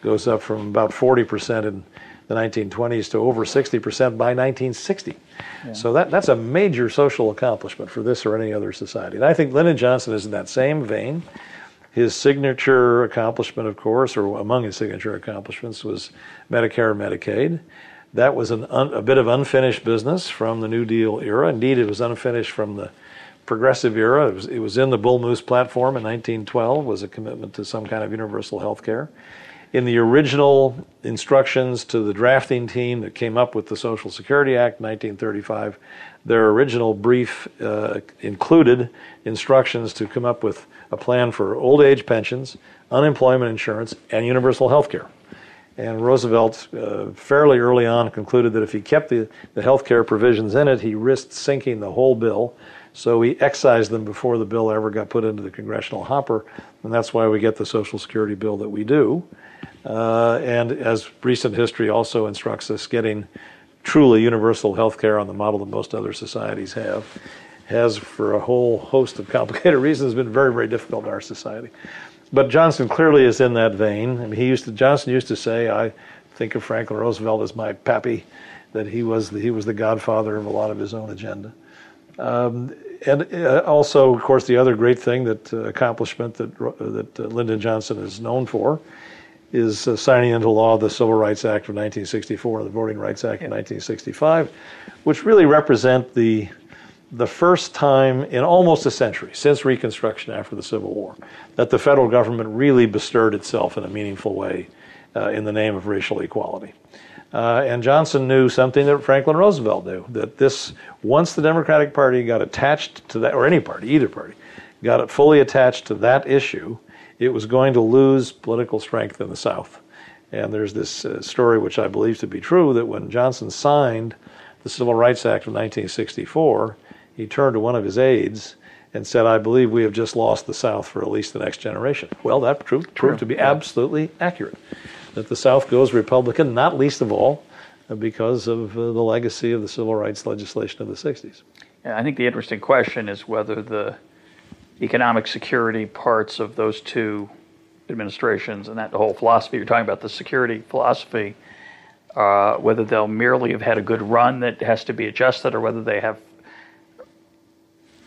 goes up from about 40% in the 1920s to over 60% by 1960. Yeah. So that, that's a major social accomplishment for this or any other society. And I think Lyndon Johnson is in that same vein. His signature accomplishment, of course, or among his signature accomplishments, was Medicare and Medicaid. That was an un, a bit of unfinished business from the New Deal era. Indeed, it was unfinished from the progressive era. It was, it was in the Bull Moose platform in 1912, was a commitment to some kind of universal health care. In the original instructions to the drafting team that came up with the Social Security Act in 1935, their original brief uh, included instructions to come up with a plan for old age pensions, unemployment insurance, and universal health care. And Roosevelt, uh, fairly early on, concluded that if he kept the, the health care provisions in it, he risked sinking the whole bill. So he excised them before the bill ever got put into the congressional hopper, and that's why we get the Social Security bill that we do. Uh, and as recent history also instructs us, getting truly universal health care on the model that most other societies have has, for a whole host of complicated reasons, been very, very difficult in our society. But Johnson clearly is in that vein. I mean, he used to, Johnson used to say, I think of Franklin Roosevelt as my pappy, that he was the, he was the godfather of a lot of his own agenda. Um, and uh, also, of course, the other great thing that uh, accomplishment that that uh, Lyndon Johnson is known for is uh, signing into law the Civil Rights Act of 1964 and the Voting Rights Act of 1965, which really represent the the first time in almost a century since Reconstruction after the Civil War that the federal government really bestirred itself in a meaningful way uh, in the name of racial equality. Uh, and Johnson knew something that Franklin Roosevelt knew that this, once the Democratic Party got attached to that, or any party, either party, got it fully attached to that issue, it was going to lose political strength in the South. And there's this uh, story, which I believe to be true, that when Johnson signed the Civil Rights Act of 1964, he turned to one of his aides and said, I believe we have just lost the South for at least the next generation. Well, that proved, proved to be absolutely accurate. That the South goes Republican, not least of all uh, because of uh, the legacy of the civil rights legislation of the 60s. Yeah, I think the interesting question is whether the economic security parts of those two administrations and that whole philosophy you're talking about, the security philosophy, uh, whether they'll merely have had a good run that has to be adjusted or whether they have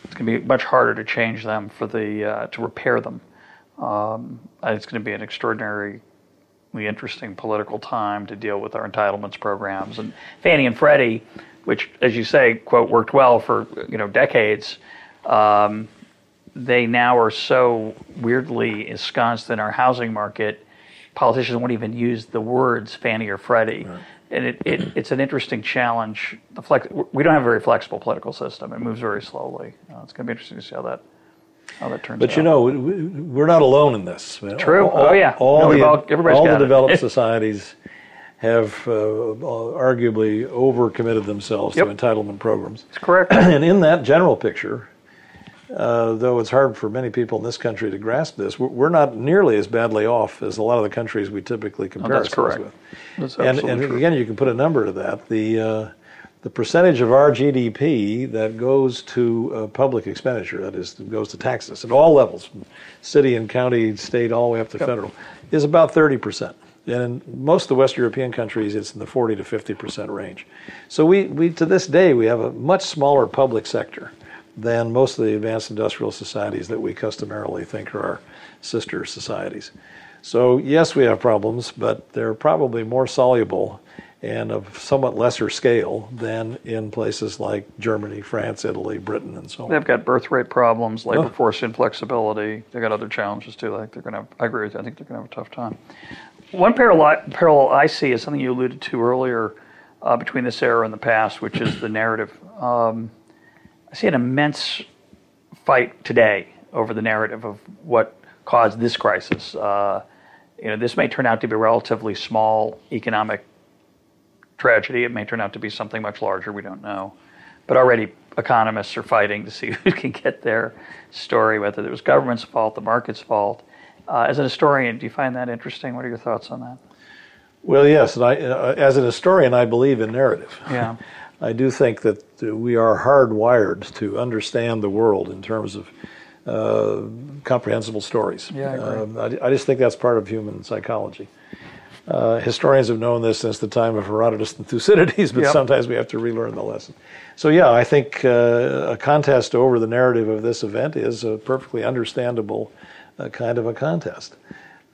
it's going to be much harder to change them for the uh, to repair them. Um, it's going to be an extraordinarily interesting political time to deal with our entitlements programs and Fannie and Freddie, which, as you say, quote worked well for you know decades. Um, they now are so weirdly ensconced in our housing market. Politicians won't even use the words Fannie or Freddie. Right and it, it, it's an interesting challenge. The flex, we don't have a very flexible political system. It moves very slowly. Uh, it's going to be interesting to see how that how that turns but out. But you know, we're not alone in this. True. All, oh yeah. All, no, the, all, all the developed societies have uh, arguably overcommitted themselves yep. to entitlement programs. That's correct. and in that general picture, uh, though it's hard for many people in this country to grasp this, we're not nearly as badly off as a lot of the countries we typically compare oh, that's ourselves correct. with. That's and, and true. again, you can put a number to that. The uh, the percentage of our GDP that goes to uh, public expenditure, that is, goes to taxes at all levels, from city and county, state, all the way up to yep. federal, is about 30 percent. And in most of the West European countries, it's in the 40 to 50 percent range. So we, we, to this day, we have a much smaller public sector than most of the advanced industrial societies that we customarily think are our sister societies. So, yes, we have problems, but they're probably more soluble and of somewhat lesser scale than in places like Germany, France, Italy, Britain, and so on. They've got birth rate problems, labor oh. force inflexibility. They've got other challenges too. Like they're going to, I agree with you. I think they're going to have a tough time. One parallel, parallel I see is something you alluded to earlier uh, between this era and the past, which is the narrative. Um, I see an immense fight today over the narrative of what caused this crisis. Uh, you know, this may turn out to be a relatively small economic tragedy. It may turn out to be something much larger. We don't know. But already economists are fighting to see who can get their story, whether it was government's fault, the market's fault. Uh, as an historian, do you find that interesting? What are your thoughts on that? Well, yes. And I, uh, as an historian, I believe in narrative. Yeah. I do think that we are hardwired to understand the world in terms of uh, comprehensible stories. Yeah, I, uh, I, I, just think that's part of human psychology. Uh, historians have known this since the time of Herodotus and Thucydides, but Yep. sometimes we have to relearn the lesson. So, yeah, I think uh, a contest over the narrative of this event is a perfectly understandable uh, kind of a contest.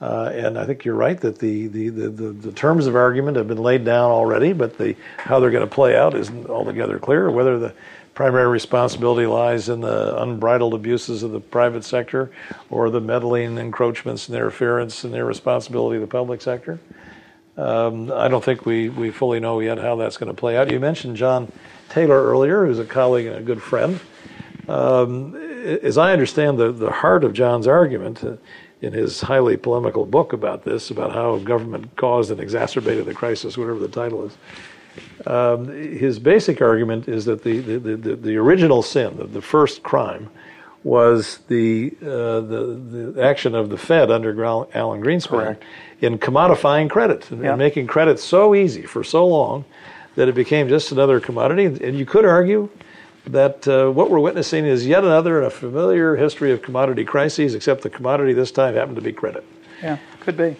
Uh, and I think you're right that the, the, the, the, terms of argument have been laid down already, but the, how they're going to play out isn't altogether clear. Whether the primary responsibility lies in the unbridled abuses of the private sector or the meddling encroachments and interference and irresponsibility of the public sector. Um, I don't think we, we fully know yet how that's going to play out. You mentioned John Taylor earlier, who's a colleague and a good friend. Um, as I understand the, the heart of John's argument in his highly polemical book about this, about how government caused and exacerbated the crisis, whatever the title is, um, his basic argument is that the, the, the, the original sin, the, the first crime, was the, uh, the the action of the Fed under Alan Greenspan Correct. in commodifying credit and, Yeah. and making credit so easy for so long that it became just another commodity. And, and you could argue that uh, what we're witnessing is yet another in a familiar history of commodity crises, except the commodity this time happened to be credit. Yeah, could be.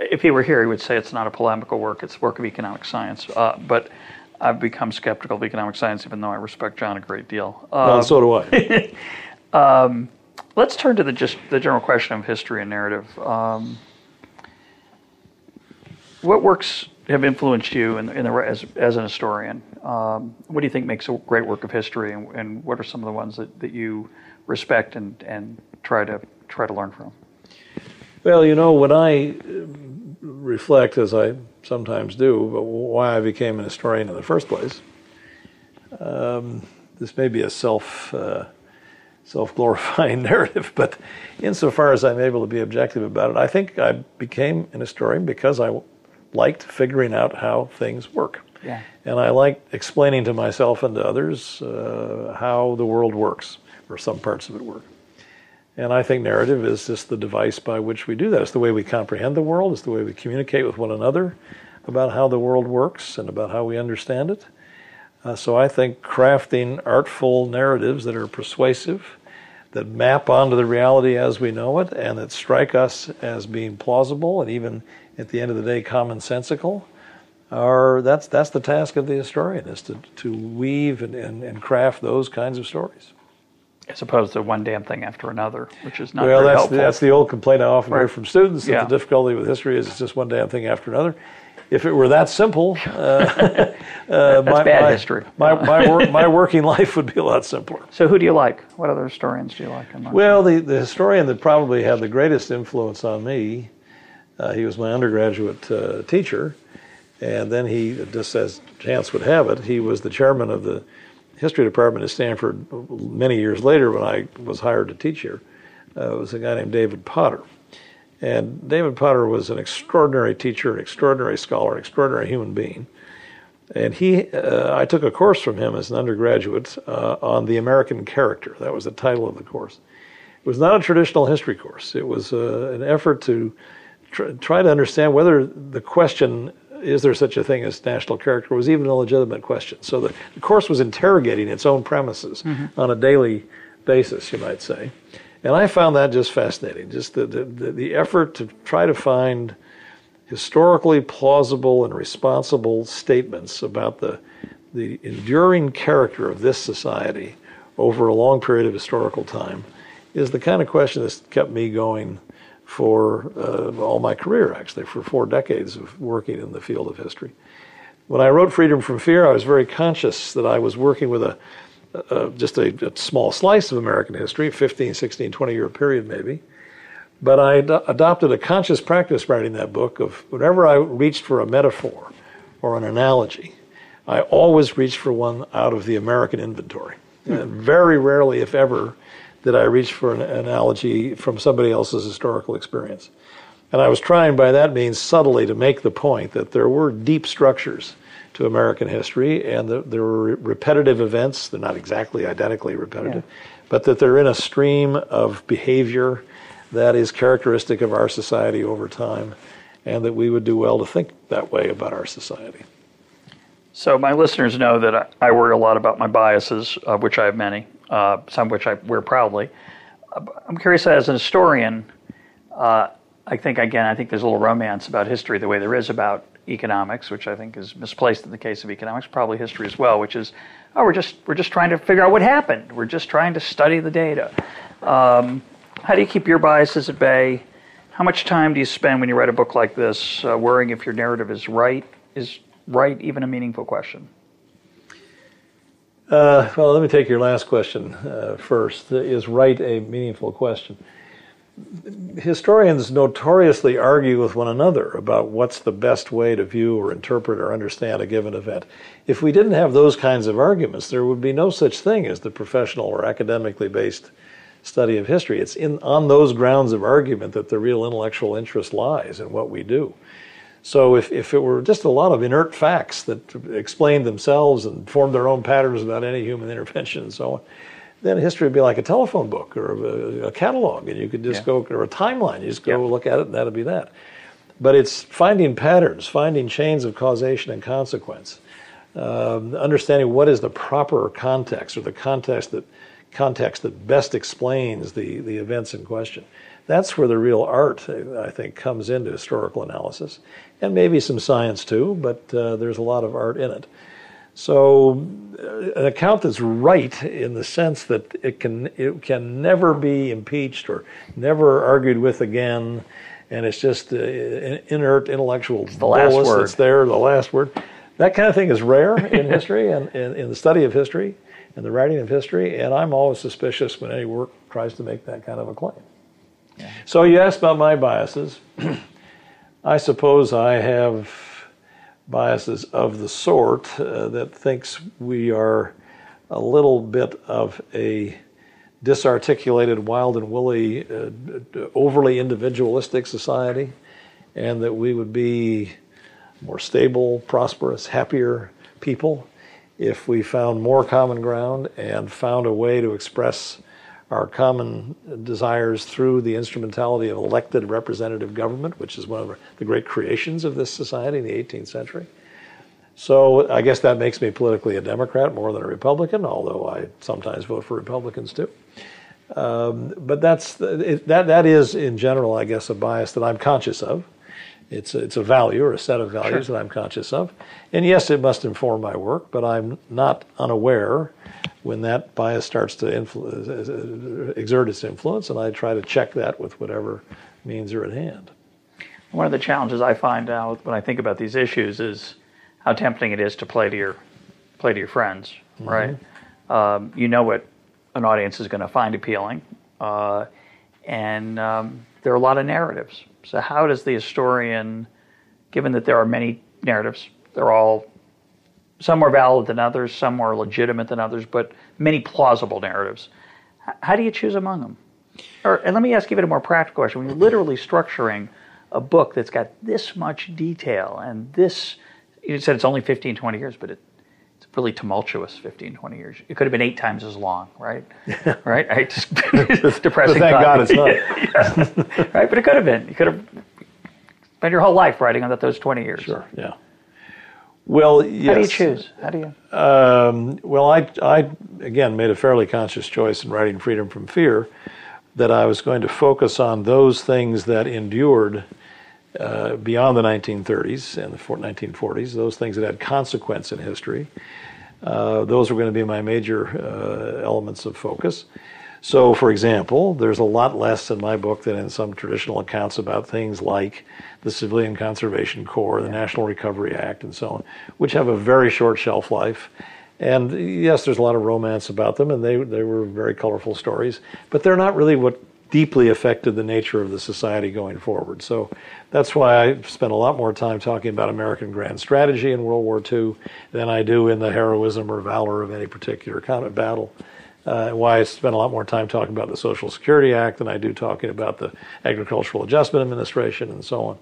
If he were here, he would say it's not a polemical work; it's work of economic science. Uh, but I've become skeptical of economic science, even though I respect John a great deal. Uh, well, so do I. let's turn to the just the general question of history and narrative. Um, what works have influenced you in, in the, as, as an historian? Um, what do you think makes a great work of history, and, and what are some of the ones that, that you respect and, and try to try to learn from? Well, you know, when I uh, reflect, as I sometimes do, why I became an historian in the first place, um, this may be a self uh, self glorifying narrative, but insofar as I'm able to be objective about it, I think I became an historian because I liked figuring out how things work. Yeah. And I liked explaining to myself and to others uh, how the world works, or some parts of it work. And I think narrative is just the device by which we do that. It's the way we comprehend the world, it's the way we communicate with one another about how the world works and about how we understand it. Uh, so I think crafting artful narratives that are persuasive, that map onto the reality as we know it, and that strike us as being plausible and even at the end of the day commonsensical, are that's that's the task of the historian is to, to weave and, and, and craft those kinds of stories. As opposed to one damn thing after another, which is not well, very that's helpful. that's the old complaint I often hear from students that Yeah. the difficulty with history is it's just one damn thing after another. If it were that simple, uh, uh, That's my, bad my, history. My my, work, my working life would be a lot simpler. so, who do you like? What other historians do you like? Well, the, the historian that probably had the greatest influence on me, uh, he was my undergraduate uh, teacher, and then he, just as chance would have it, he was the chairman of the history department at Stanford many years later when I was hired to teach here. Uh, it was a guy named David Potter. And David Potter was an extraordinary teacher, an extraordinary scholar, an extraordinary human being. And he, uh, I took a course from him as an undergraduate uh, on the American character. That was the title of the course. It was not a traditional history course. It was uh, an effort to tr- try to understand whether the question, is there such a thing as national character, was even a legitimate question. So the, the course was interrogating its own premises mm-hmm. on a daily basis, you might say. And I found that just fascinating, just the, the, the- the effort to try to find historically plausible and responsible statements about the, the enduring character of this society over a long period of historical time is the kind of question that's kept me going for uh, all my career, actually, for four decades of working in the field of history. When I wrote Freedom from Fear, I was very conscious that I was working with a, uh, just a, a small slice of American history, 15, 16, 20 year period maybe. But I ad- adopted a conscious practice writing that book of whenever I reached for a metaphor or an analogy, I always reached for one out of the American inventory. And very rarely, if ever, did I reach for an analogy from somebody else's historical experience. And I was trying by that means subtly to make the point that there were deep structures to American history and that there were repetitive events. They're not exactly identically repetitive, but that they're in a stream of behavior that is characteristic of our society over time and that we would do well to think that way about our society. So my listeners know that I, I worry a lot about my biases, of which I have many, uh, some which I wear proudly. I'm curious, as an historian, uh, I think again, I think there's a little romance about history the way there is about economics, which I think is misplaced in the case of economics, probably history as well, which is, oh, we're just we're just trying to figure out what happened. We're just trying to study the data. Um, how do you keep your biases at bay? How much time do you spend when you write a book like this, uh, worrying if your narrative is right? Is right even a meaningful question? Uh, well, let me take your last question uh, first. Is right a meaningful question? Historians notoriously argue with one another about what's the best way to view or interpret or understand a given event. If we didn't have those kinds of arguments, there would be no such thing as the professional or academically based study of history. It's in, on those grounds of argument that the real intellectual interest lies in what we do. So if, if it were just a lot of inert facts that explained themselves and formed their own patterns without any human intervention and so on, then history would be like a telephone book or a, a catalog, and you could just yeah. go or a timeline. You just go yeah. look at it, and that'd be that. But it's finding patterns, finding chains of causation and consequence, um, understanding what is the proper context or the context that context that best explains the the events in question. That's where the real art, I think, comes into historical analysis, and maybe some science too. But uh, there's a lot of art in it. So, uh, an account that's right in the sense that it can it can never be impeached or never argued with again, and it's just uh, inert intellectual it's the last word. that's there, the last word. That kind of thing is rare in history and in, in the study of history and the writing of history, and I'm always suspicious when any work tries to make that kind of a claim. So you asked about my biases. I suppose I have biases of the sort uh, that thinks we are a little bit of a disarticulated, wild and woolly, uh, overly individualistic society, and that we would be more stable, prosperous, happier people if we found more common ground and found a way to express our common desires through the instrumentality of elected representative government, which is one of the great creations of this society in the 18th century. So I guess that makes me politically a Democrat more than a Republican, although I sometimes vote for Republicans too. Um, but that's it, that that is in general, I guess, a bias that I'm conscious of. It's a, it's a value or a set of values sure. that I'm conscious of, and yes, it must inform my work. But I'm not unaware when that bias starts to influ- exert its influence, and I try to check that with whatever means are at hand. One of the challenges I find out when I think about these issues is how tempting it is to play to your play to your friends, mm-hmm. right? Um, you know what an audience is going to find appealing, uh, and um, there are a lot of narratives. So how does the historian, given that there are many narratives, they're all some more valid than others, some more legitimate than others, but many plausible narratives. How do you choose among them? Or, and let me ask you a more practical question. When you're literally structuring a book that's got this much detail and this, you said it's only 15, 20 years, but it, really tumultuous 15, 20 years. It could have been eight times as long, right? right? I just, it's depressing. thank. God it's not. yeah. right? But it could have been. You could have spent your whole life writing on that those 20 years. Sure, yeah. Well, yes. How do you choose? How do you? Um, well, I, I again made a fairly conscious choice in writing Freedom from Fear that I was going to focus on those things that endured uh, beyond the 1930s and the 1940s, those things that had consequence in history. Uh, those were going to be my major uh, elements of focus. So, for example, there's a lot less in my book than in some traditional accounts about things like the Civilian Conservation Corps, the yeah. National Recovery Act, and so on, which have a very short shelf life. And yes, there's a lot of romance about them, and they, they were very colorful stories, but they're not really what deeply affected the nature of the society going forward. So that's why I spent a lot more time talking about American grand strategy in World War II than I do in the heroism or valor of any particular kind of battle uh, why I spend a lot more time talking about the Social Security Act than I do talking about the Agricultural Adjustment Administration and so on.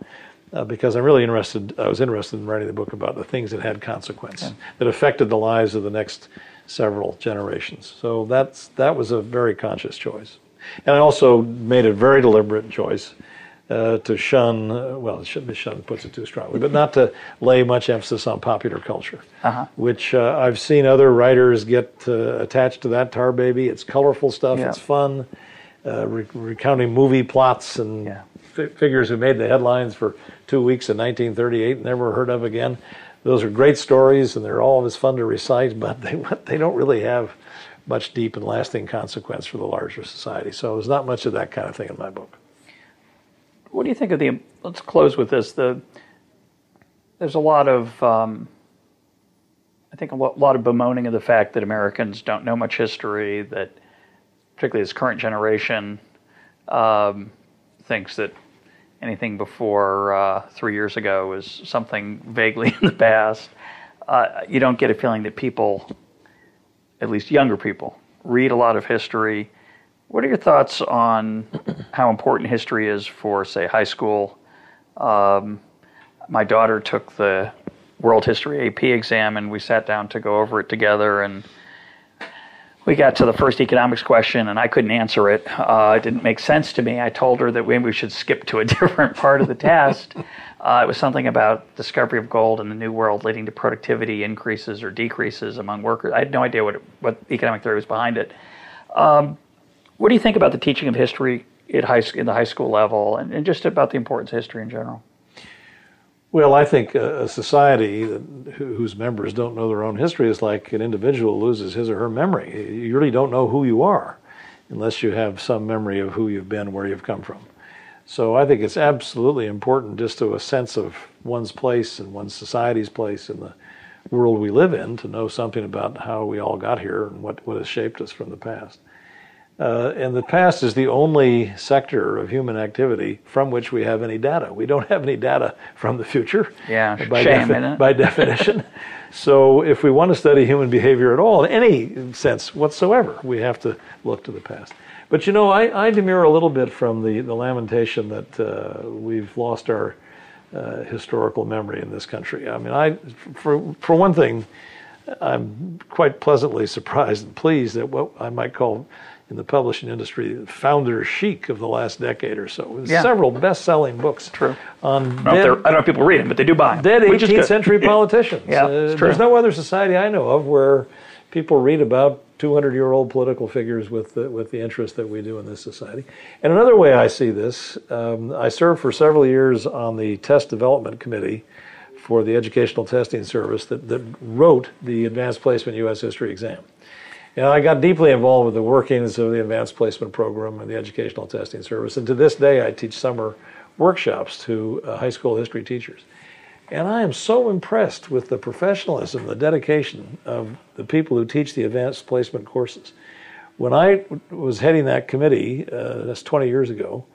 Uh, because I'm really interested, I was interested in writing the book about the things that had consequence, yeah. that affected the lives of the next several generations. So that's, that was a very conscious choice. And I also made a very deliberate choice uh, to shun, uh, well, shun puts it too strongly, but not to lay much emphasis on popular culture, uh-huh. which uh, I've seen other writers get uh, attached to that tar baby. It's colorful stuff, yeah. it's fun, uh, re- recounting movie plots and yeah. f- figures who made the headlines for two weeks in 1938 and never heard of again. Those are great stories, and they're always fun to recite, but they they don't really have much deep and lasting consequence for the larger society. So there's not much of that kind of thing in my book. What do you think of the? Let's close with this. The there's a lot of um, I think a lot of bemoaning of the fact that Americans don't know much history. That particularly this current generation um, thinks that anything before uh, three years ago is something vaguely in the past. Uh, you don't get a feeling that people, at least younger people, read a lot of history. What are your thoughts on how important history is for, say, high school? Um, my daughter took the World History AP exam, and we sat down to go over it together. And we got to the first economics question, and I couldn't answer it. Uh, it didn't make sense to me. I told her that maybe we should skip to a different part of the test. Uh, it was something about discovery of gold in the New World leading to productivity increases or decreases among workers. I had no idea what it, what economic theory was behind it. Um, what do you think about the teaching of history at high, in the high school level, and, and just about the importance of history in general? Well, I think a, society whose members don't know their own history is like an individual loses his or her memory. You really don't know who you are unless you have some memory of who you've been, where you've come from. So I think it's absolutely important just to a sense of one's place and one's society's place in the world we live in to know something about how we all got here and what, what has shaped us from the past. Uh, and the past is the only sector of human activity from which we have any data. We don't have any data from the future. Yeah, by, shame, defi- by definition. so, if we want to study human behavior at all, in any sense whatsoever, we have to look to the past. But you know, I, I demur a little bit from the, the lamentation that uh, we've lost our uh, historical memory in this country. I mean, I, for, for one thing, I'm quite pleasantly surprised and pleased that what I might call in the publishing industry, founder chic of the last decade or so. Yeah. Several best-selling books. True. On I, don't dead, know if people read them, but they do buy them. Dead 18th century politicians. yeah, uh, There's no other society I know of where people read about 200-year-old political figures with the, with the interest that we do in this society. And another way I see this, um, I served for several years on the test development committee for the Educational Testing Service that, that wrote the Advanced Placement U.S. History exam. And I got deeply involved with the workings of the advanced placement program and the educational testing service. And to this day, I teach summer workshops to uh, high school history teachers. And I am so impressed with the professionalism, the dedication of the people who teach the advanced placement courses. When I was heading that committee, uh, that's 20 years ago,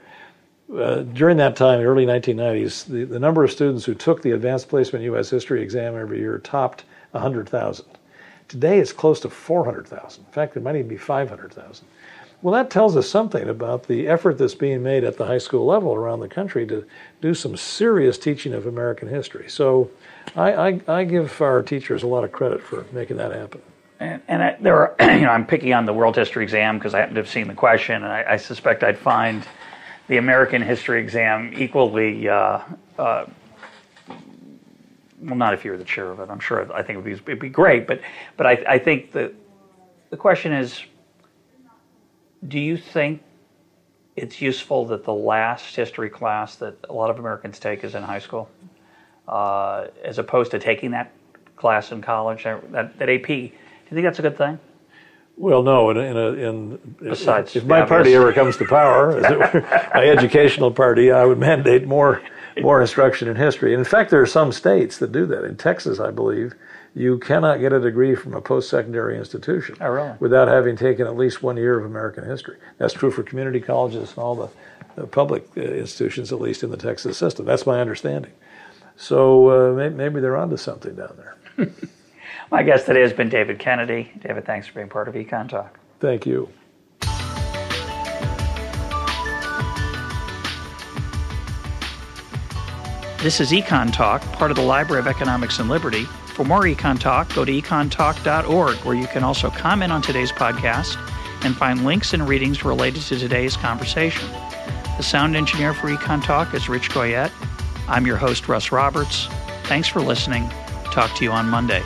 uh, during that time, early 1990s, the, the number of students who took the advanced placement U.S. history exam every year topped 100,000. Today it's close to 400,000. In fact, it might even be 500,000. Well, that tells us something about the effort that's being made at the high school level around the country to do some serious teaching of American history. So I, I, I give our teachers a lot of credit for making that happen. And, and I, there are, you know, I'm picking on the World History exam because I happen to have seen the question, and I, I suspect I'd find the American History exam equally uh, uh, well, not if you were the chair of it. I'm sure. I think it would be, it'd be great, but but I, I think that the question is, do you think it's useful that the last history class that a lot of Americans take is in high school, uh, as opposed to taking that class in college? That, that AP. Do you think that's a good thing? Well, no. In, in, a, in Besides, if, if my party ever comes to power, my educational party, I would mandate more more instruction in history. In fact, there are some states that do that. In Texas, I believe, you cannot get a degree from a post-secondary institution oh, really? without having taken at least one year of American history. That's true for community colleges and all the, the public uh, institutions, at least in the Texas system. That's my understanding. So uh, maybe, maybe they're onto something down there. my guest today has been David Kennedy. David, thanks for being part of Econ Talk. Thank you. This is Econ Talk, part of the Library of Economics and Liberty. For more Econ Talk, go to econtalk.org, where you can also comment on today's podcast and find links and readings related to today's conversation. The sound engineer for Econ Talk is Rich Goyette. I'm your host, Russ Roberts. Thanks for listening. Talk to you on Monday.